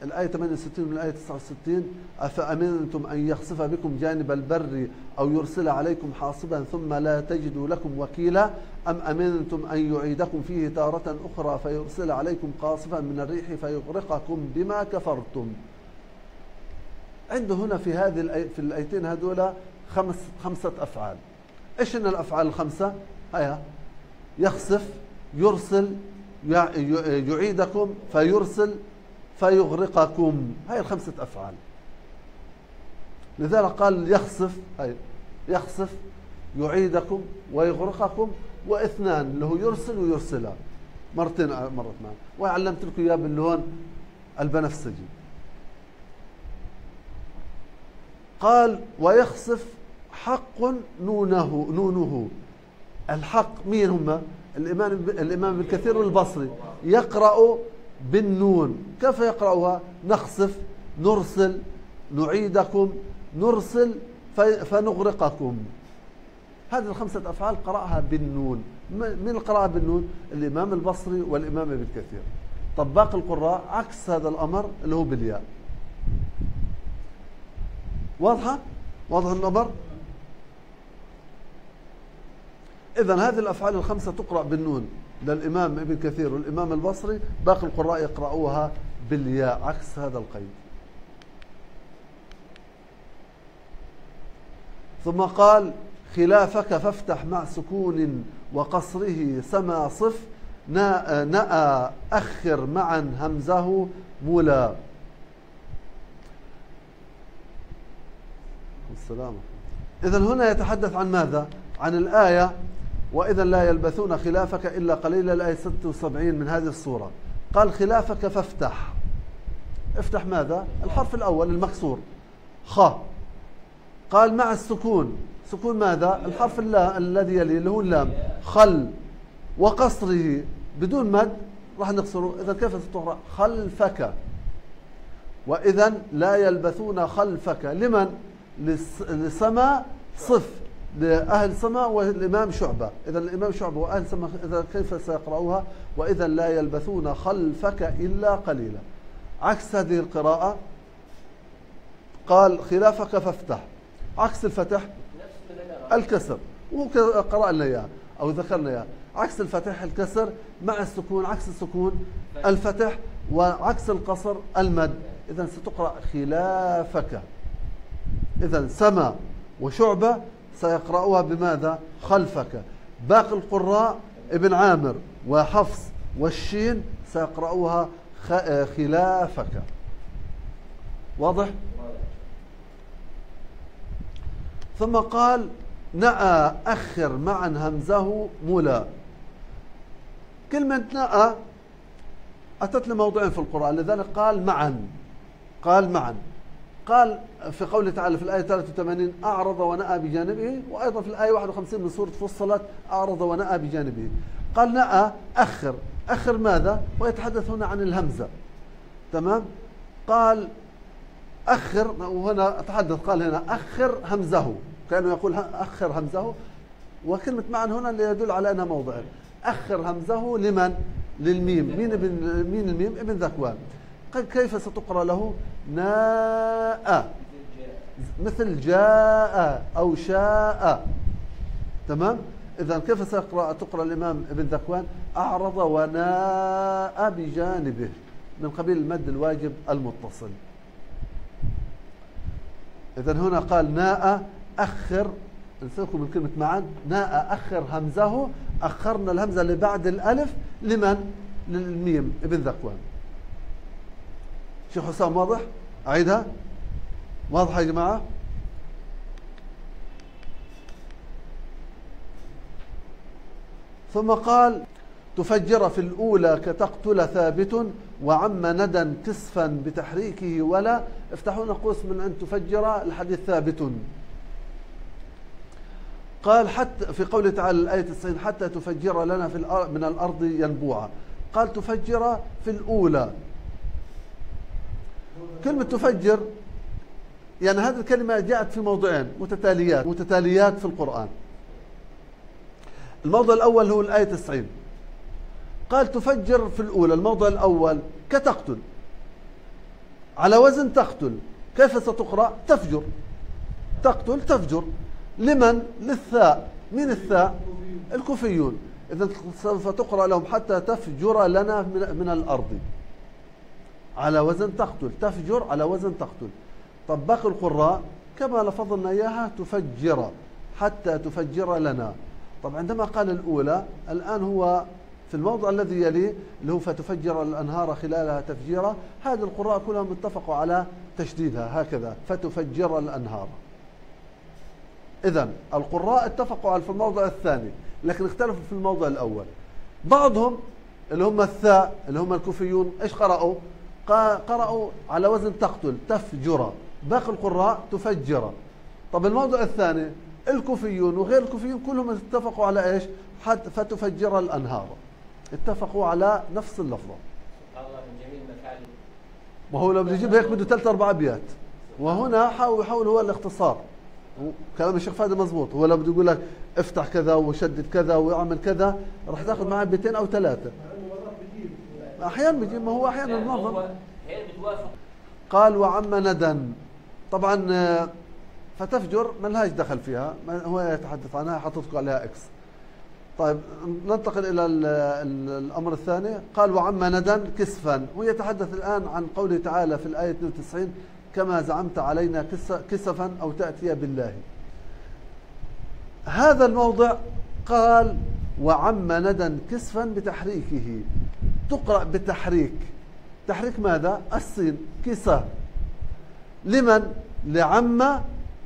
الآية 68 من الآية 69 أفأمنتم أن يخسف بكم جانب البر أو يرسل عليكم حاصبا ثم لا تجدوا لكم وكيلا؟ أم أمنتم أن يعيدكم فيه تارة أخرى فيرسل عليكم قاصفا من الريح فيغرقكم بما كفرتم؟ عنده هنا في هذه في الآيتين هذول خمس خمسة أفعال. إيش هن الأفعال الخمسة؟ هيا. يخسف يرسل يعيدكم فيرسل فيغرقكم. هاي الخمسة أفعال. لذلك قال يخسف هاي يخسف يعيدكم ويغرقكم. واثنان اللي هو يرسل ويرسلا مرتين مرت معنا. وعلمت لكم إياه باللون البنفسجي. قال ويخسف حق نونه نونه. الحق مين هم؟ الإمام الإمام ابن كثير البصري. يقرأ بالنون. كيف يقرأها؟ نخسف نرسل نعيدكم نرسل فنغرقكم. هذه الخمسة أفعال قرأها بالنون. من القراءة بالنون؟ الإمام البصري والإمام ابن كثير. طب باقي القراء عكس هذا الأمر اللي هو بالياء. واضحة؟ واضح النظر؟ إذا هذه الأفعال الخمسة تقرأ بالنون. للإمام ابن كثير والإمام البصري باقي القراء يقرأوها بالياء عكس هذا القيد. ثم قال خلافك فافتح مع سكون وقصره سما صف نأى أخر معا همزه مولا. السلام إذا هنا يتحدث عن ماذا؟ عن الآية وإذا لا يلبثون خلافك إلا قليلا الآية 76 من هذه الصورة. قال خلافك فافتح. افتح ماذا؟ الحرف الأول المكسور. خ. قال مع السكون. سكون ماذا؟ الحرف اللا الذي يلي اللي هو اللام. خل. وقصره. بدون مد راح نقصره. إذا كيف تقرأ؟ خلفك. وإذا لا يلبثون خلفك. لمن؟ لسما صف. لأهل سما والإمام شعبة. إذا الإمام شعبة وأهل سما إذا كيف سيقرأوها؟ وإذا لا يلبثون خلفك إلا قليلا. عكس هذه القراءة قال خلافك فافتح. عكس الفتح الكسر. وقرأنا إياه أو ذكرنا إياه. عكس الفتح الكسر مع السكون. عكس السكون الفتح. وعكس القصر المد. إذا ستقرأ خلافك. إذا سما وشعبة سيقرأوها بماذا؟ خلفك. باقي القراء ابن عامر وحفص والشين سيقرأوها خلافك. واضح؟ ثم قال نأى أخر معا همزه ملا كلمة نأى أتت لموضوعين في القرآن لذلك قال معا. قال معا. قال في قوله تعالى في الآية 83 أعرض ونأى بجانبه وأيضا في الآية 51 من سورة فصلت أعرض ونأى بجانبه. قال نأى أخر. أخر ماذا؟ ويتحدث هنا عن الهمزة. تمام؟ قال أخر وهنا أتحدث قال هنا أخر همزه. كأنه يقول أخر همزه. وكلمة معا هنا اللي يدل على أنها موضع. أخر همزه لمن؟ للميم. مين ابن مين الميم؟ ابن ذكوان. كيف ستقرأ له؟ ناء. مثل جاء أو شاء. تمام؟ إذا كيف سيقرأ تقرأ الإمام ابن ذكوان؟ أعرض وناء بجانبه من قبيل المد الواجب المتصل. إذا هنا قال ناء أخر. نسيبكم من كلمة معا. ناء أخر همزه. أخرنا الهمزة اللي بعد الألف. لمن؟ للميم ابن ذكوان. شيخ حسام واضح؟ أعيدها؟ واضحة يا جماعة؟ ثم قال تفجر في الأولى كتقتل ثابت وعم ندى كسفا بتحريكه ولا افتحوا لنا قوس من أن تفجر الحديث ثابت قال حتى في قوله تعالى الآية 90 حتى تفجر لنا في من الأرض ينبوعا قال تفجر في الأولى كلمة تفجر يعني هذه الكلمة جاءت في موضعين متتاليات متتاليات في القرآن. الموضع الأول هو الآية 90 قال تفجر في الأولى الموضع الأول كتقتل. على وزن تقتل كيف ستقرأ؟ تفجر. تقتل تفجر. لمن؟ للثاء. من الثاء؟ الكوفيون. إذا سوف تقرأ لهم حتى تفجر لنا من, من الأرض. على وزن تقتل تفجر على وزن تقتل. طب باقي القراء كما لفظنا إياها تفجر حتى تفجر لنا. طب عندما قال الأولى الآن هو في الموضع الذي يليه اللي هو فتفجر الأنهار خلالها تفجيرا هذه القراء كلهم اتفقوا على تشديدها هكذا فتفجر الأنهار. إذا القراء اتفقوا على في الموضع الثاني لكن اختلفوا في الموضع الأول. بعضهم اللي هم الثاء اللي هم الكوفيون إيش قرأوا؟ قرأوا على وزن تقتل تفجر. باقي القراء تفجر. طب الموضع الثاني الكوفيون وغير الكوفيون كلهم اتفقوا على إيش؟ حتى فتفجر الأنهار. اتفقوا على نفس اللفظة. سبحان الله من جميل ما هو لو بده يجيب هيك بده ثلاث أربع أبيات. وهنا حاول يحاول هو الاختصار. كلام الشيخ فادي مزبوط هو لو بده يقول لك افتح كذا وشدد كذا واعمل كذا راح تاخذ معاه بيتين أو ثلاثة. بيجيب أحيانا بيجي ما هو أحيانا هو هي بتوافق. قال وعم ندى. طبعا آه، فتفجر ما لهاش دخل فيها. ما هو يتحدث عنها حطيتكم عليها إكس طيب ننتقل إلى ال- ال- الأمر الثاني. قال وعم ندى كسفا. ويتحدث الآن عن قوله تعالى في الآية 92 كما زعمت علينا كس- كسفا أو تأتي بالله. هذا الموضع قال وعم ندى كسفا بتحريكه. تقرأ بتحريك. تحريك ماذا؟ السين كسا لمن؟ لعم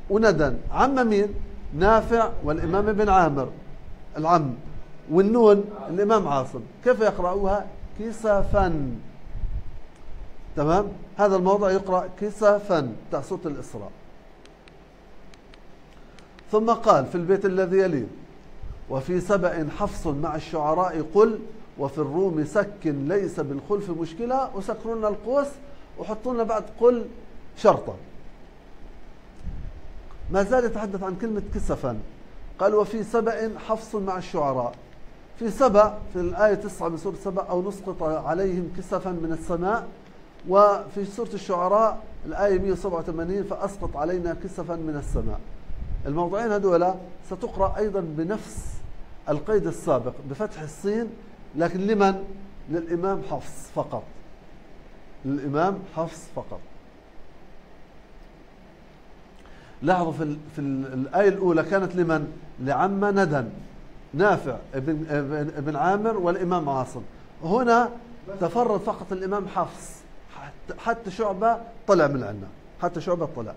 وندى. عم مين؟ نافع والإمام ابن عامر. العم. والنون؟ الإمام عاصم. كيف يقرأوها؟ كسفا تمام؟ هذا الموضع يقرأ كسفا تاع صوت الإسراء. ثم قال في البيت الذي يليه وفي سبأ حفص مع الشعراء قل وفي الروم سك ليس بالخلف مشكلة وسكروا لنا القوس وحطوا لنا بعد قل شرطا ما زال يتحدث عن كلمة كسفا. قال وفي سبأ حفص مع الشعراء. في سبأ في الآية 9 من سورة سبأ أو نسقط عليهم كسفا من السماء. وفي سورة الشعراء الآية 187 فأسقط علينا كسفا من السماء. الموضعين هذولا ستقرأ أيضا بنفس القيد السابق بفتح الصين لكن لمن؟ للإمام حفص فقط. للإمام حفص فقط. لاحظوا في, في ال- الآية الأولى كانت لمن؟ لعم ندى. نافع ابن, ابن, عامر والإمام عاصم. هنا تفرد فقط الإمام حفص. حتى, شعبة طلع من عنا. حتى شعبة طلع.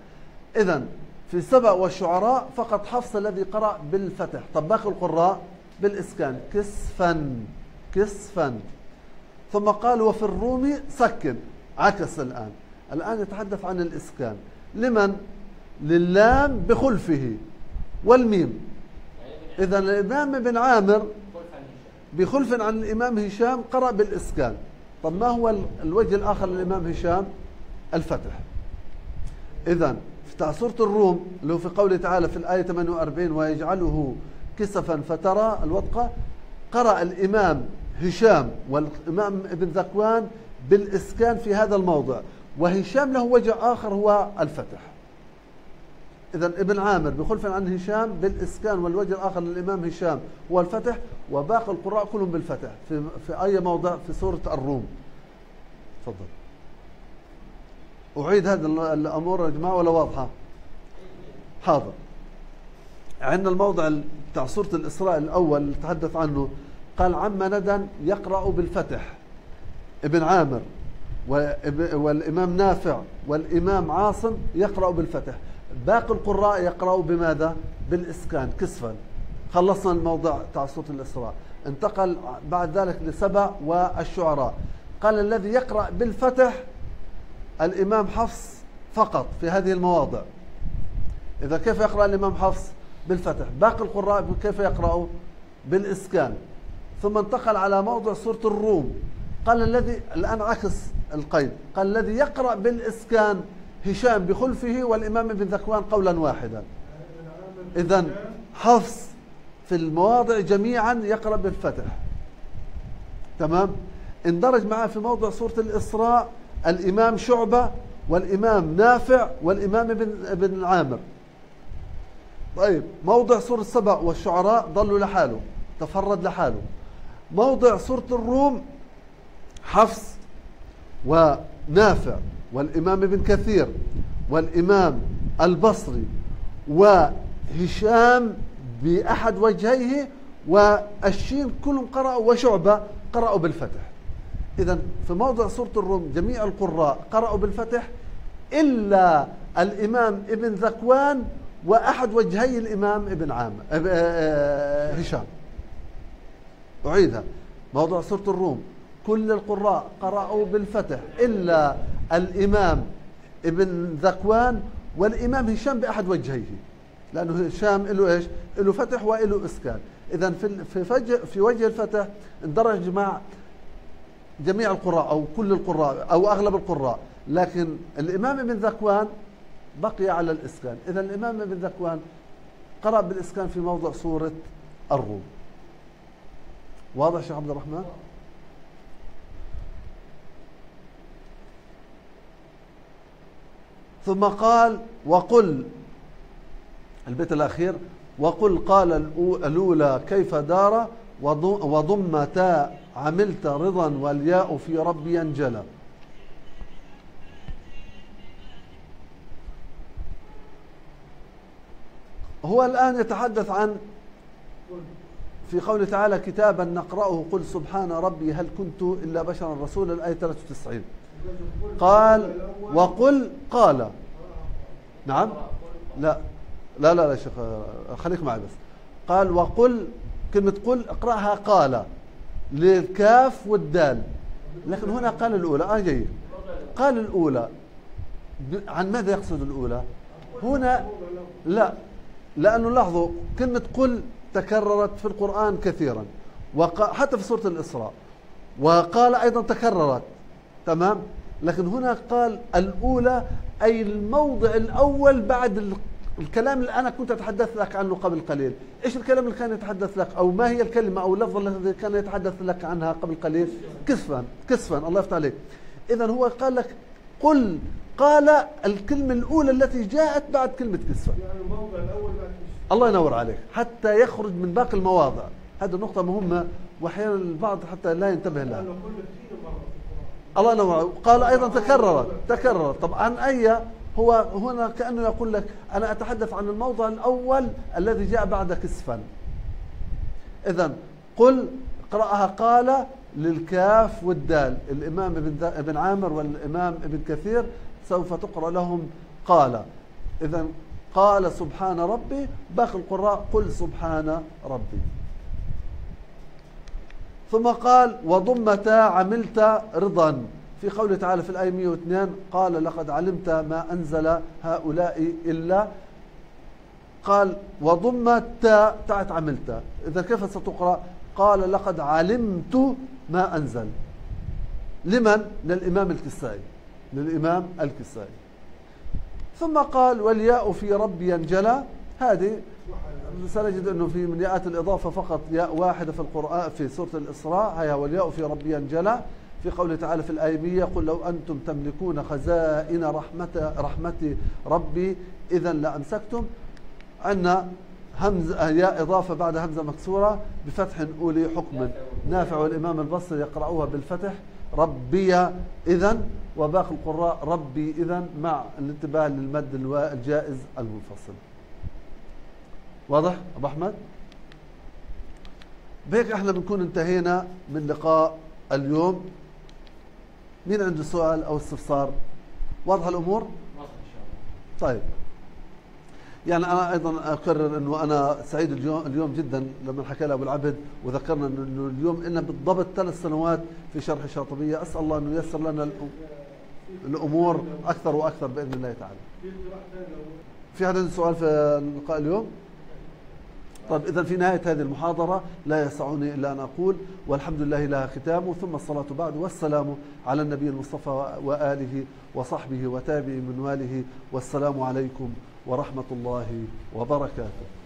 إذا في سبع والشعراء فقط حفص الذي قرأ بالفتح. طب باقي القراء بالإسكان. كسفا. كسفا. ثم قال وفي الروم سكن عكس الآن. الآن يتحدث عن الإسكان. لمن؟ للام بخلفه. والميم. إذا الإمام ابن عامر بخلف عن الإمام هشام قرأ بالإسكان. طب ما هو ال- الوجه الآخر للإمام هشام؟ الفتح. إذا في سورة الروم اللي هو في قوله تعالى في الآية 48 ويجعله كسفا فترى الوطقة قرأ الإمام هشام والإمام ابن ذكوان بالإسكان في هذا الموضع. وهشام له وجه آخر هو الفتح. إذا ابن عامر بخلف عن هشام بالإسكان والوجه الآخر للإمام هشام هو الفتح وباقي القراء كلهم بالفتح في, في أي موضع؟ في سورة الروم. تفضل. أعيد هذه الأمور يا جماعة ولا واضحة؟ حاضر. عندنا الموضع بتاع سورة الإسراء الأول اللي تحدث عنه. قال عم ندى يقرأ بالفتح. ابن عامر والإمام نافع والإمام عاصم يقرأ بالفتح. باقي القراء يقرأوا بماذا؟ بالإسكان كسفا. خلصنا الموضع تاع سورة الإسراء. انتقل بعد ذلك لسبع والشعراء. قال الذي يقرأ بالفتح الإمام حفص فقط في هذه المواضع. إذا كيف يقرأ الإمام حفص بالفتح؟ باقي القراء كيف يقرأوا؟ بالإسكان. ثم انتقل على موضع سورة الروم. قال الذي الآن عكس القيد. قال الذي يقرأ بالإسكان هشام بخلفه والإمام ابن ذكوان قولا واحدا. إذا حفص في المواضع جميعا يقرأ بالفتح. تمام؟ اندرج معه في موضع سورة الإسراء الإمام شعبة والإمام نافع والإمام ابن ابن عامر. طيب موضع سورة السبع والشعراء ضلوا لحاله تفرد لحاله. موضع سورة الروم حفص ونافع والإمام ابن كثير والإمام البصري وهشام بأحد وجهيه والشين كلهم قرأوا وشعبة قرأوا بالفتح. إذا في موضع سورة الروم جميع القراء قرأوا بالفتح إلا الإمام ابن ذكوان وأحد وجهي الإمام ابن عام أب- آه، هشام. أعيدها. موضع سورة الروم. كل القراء قرأوا بالفتح إلا الإمام ابن ذكوان والإمام هشام بأحد وجهيه. لأنه هشام له إيش؟ له فتح وله إسكان. إذا في في في وجه الفتح اندرج مع جميع القراء أو كل القراء أو أغلب القراء. لكن الإمام ابن ذكوان بقي على الإسكان. إذا الإمام ابن ذكوان قرأ بالإسكان في موضع سورة الروم. واضح شيخ عبد الرحمن؟ ثم قال وقل البيت الأخير وقل قال الأو- الأولى كيف دار؟ وض- وضم تاء عملت رضا والياء في ربي انجلى هو الآن يتحدث عن في قوله تعالى كتابا نقرأه قل سبحان ربي هل كنت إلا بشرا رسولا؟ الآية 93 قال وقل قال. نعم؟ لا. لا لا لا شيخ خليك معي بس. قال وقل كلمة قل اقرأها قال. للكاف والدال. لكن هنا قال الأولى. آه جيد. قال الأولى. عن ماذا يقصد الأولى؟ هنا لا. لأنه لاحظوا كلمة قل تكررت في القرآن كثيرا. حتى في سورة الإسراء. وقال أيضا تكررت. تمام؟ لكن هنا قال الأولى أي الموضع الأول بعد ال- الكلام اللي أنا كنت أتحدث لك عنه قبل قليل. إيش الكلام اللي كان يتحدث لك؟ أو ما هي الكلمة أو اللفظة التي كان يتحدث لك عنها قبل قليل؟ كسفا كسفا. الله يفتح عليك. إذا هو قال لك قل قال الكلمة الأولى التي جاءت بعد كلمة كسفا. يعني الموضع الأول بعد. الله ينور عليك. حتى يخرج من باقي المواضع. هذه نقطة مهمة وأحيانا البعض حتى لا ينتبه لها. الله ينور. قال أيضا تكررت تكررت. طب عن أي هو هنا كأنه يقول لك أنا أتحدث عن الموضع الأول الذي جاء بعد كسفا. إذا قل اقرأها قال للكاف والدال. الإمام ابن, ابن عامر والإمام ابن كثير سوف تقرأ لهم قال. إذا قال سبحان ربي باقي القراء قل سبحان ربي. ثم قال وضمتا عملت رضا. في قوله تعالى في الآية 102 قال لقد علمت ما أنزل هؤلاء إلا. قال وضم التاء تاعت عملت. إذا كيف ستقرأ؟ قال لقد علمت ما أنزل. لمن؟ للإمام الكسائي. للإمام الكسائي. ثم قال والياء في ربي انجلى هذه سنجد أنه في من ياءات الإضافة فقط ياء واحدة في القرآن في سورة الإسراء. هي والياء في ربي انجلى في قوله تعالى في الايه 100 قل لو أنتم تملكون خزائن رحمه رحمة ربي اذا لأمسكتم. عندنا همزه ياء إضافة بعد همزة مكسورة بفتح أولي حكم. نافع والامام البصري يقرأوها بالفتح. ربي اذا وباقي القراء ربي اذا مع الانتباه للمد الجائز المنفصل. واضح أبو أحمد؟ بهيك إحنا بنكون انتهينا من لقاء اليوم. مين عنده سؤال أو استفسار؟ واضحه الأمور؟ واضح إن شاء الله. طيب. يعني أنا أيضا اكرر إنه أنا سعيد اليوم اليوم جدا لما حكى لي ابو العبد وذكرنا انه اليوم لنا بالضبط ثلاث سنوات في شرح الشاطبية أسأل الله إنه ييسر لنا الأمور أكثر وأكثر بإذن الله تعالى. في حدا عنده سؤال في اللقاء اليوم؟ طيب اذا في نهاية هذه المحاضرة لا يسعني إلا أن أقول والحمد لله لها ختام ثم الصلاة بعد والسلام على النبي المصطفى وآله وصحبه وتابعي من واله والسلام عليكم ورحمة الله وبركاته.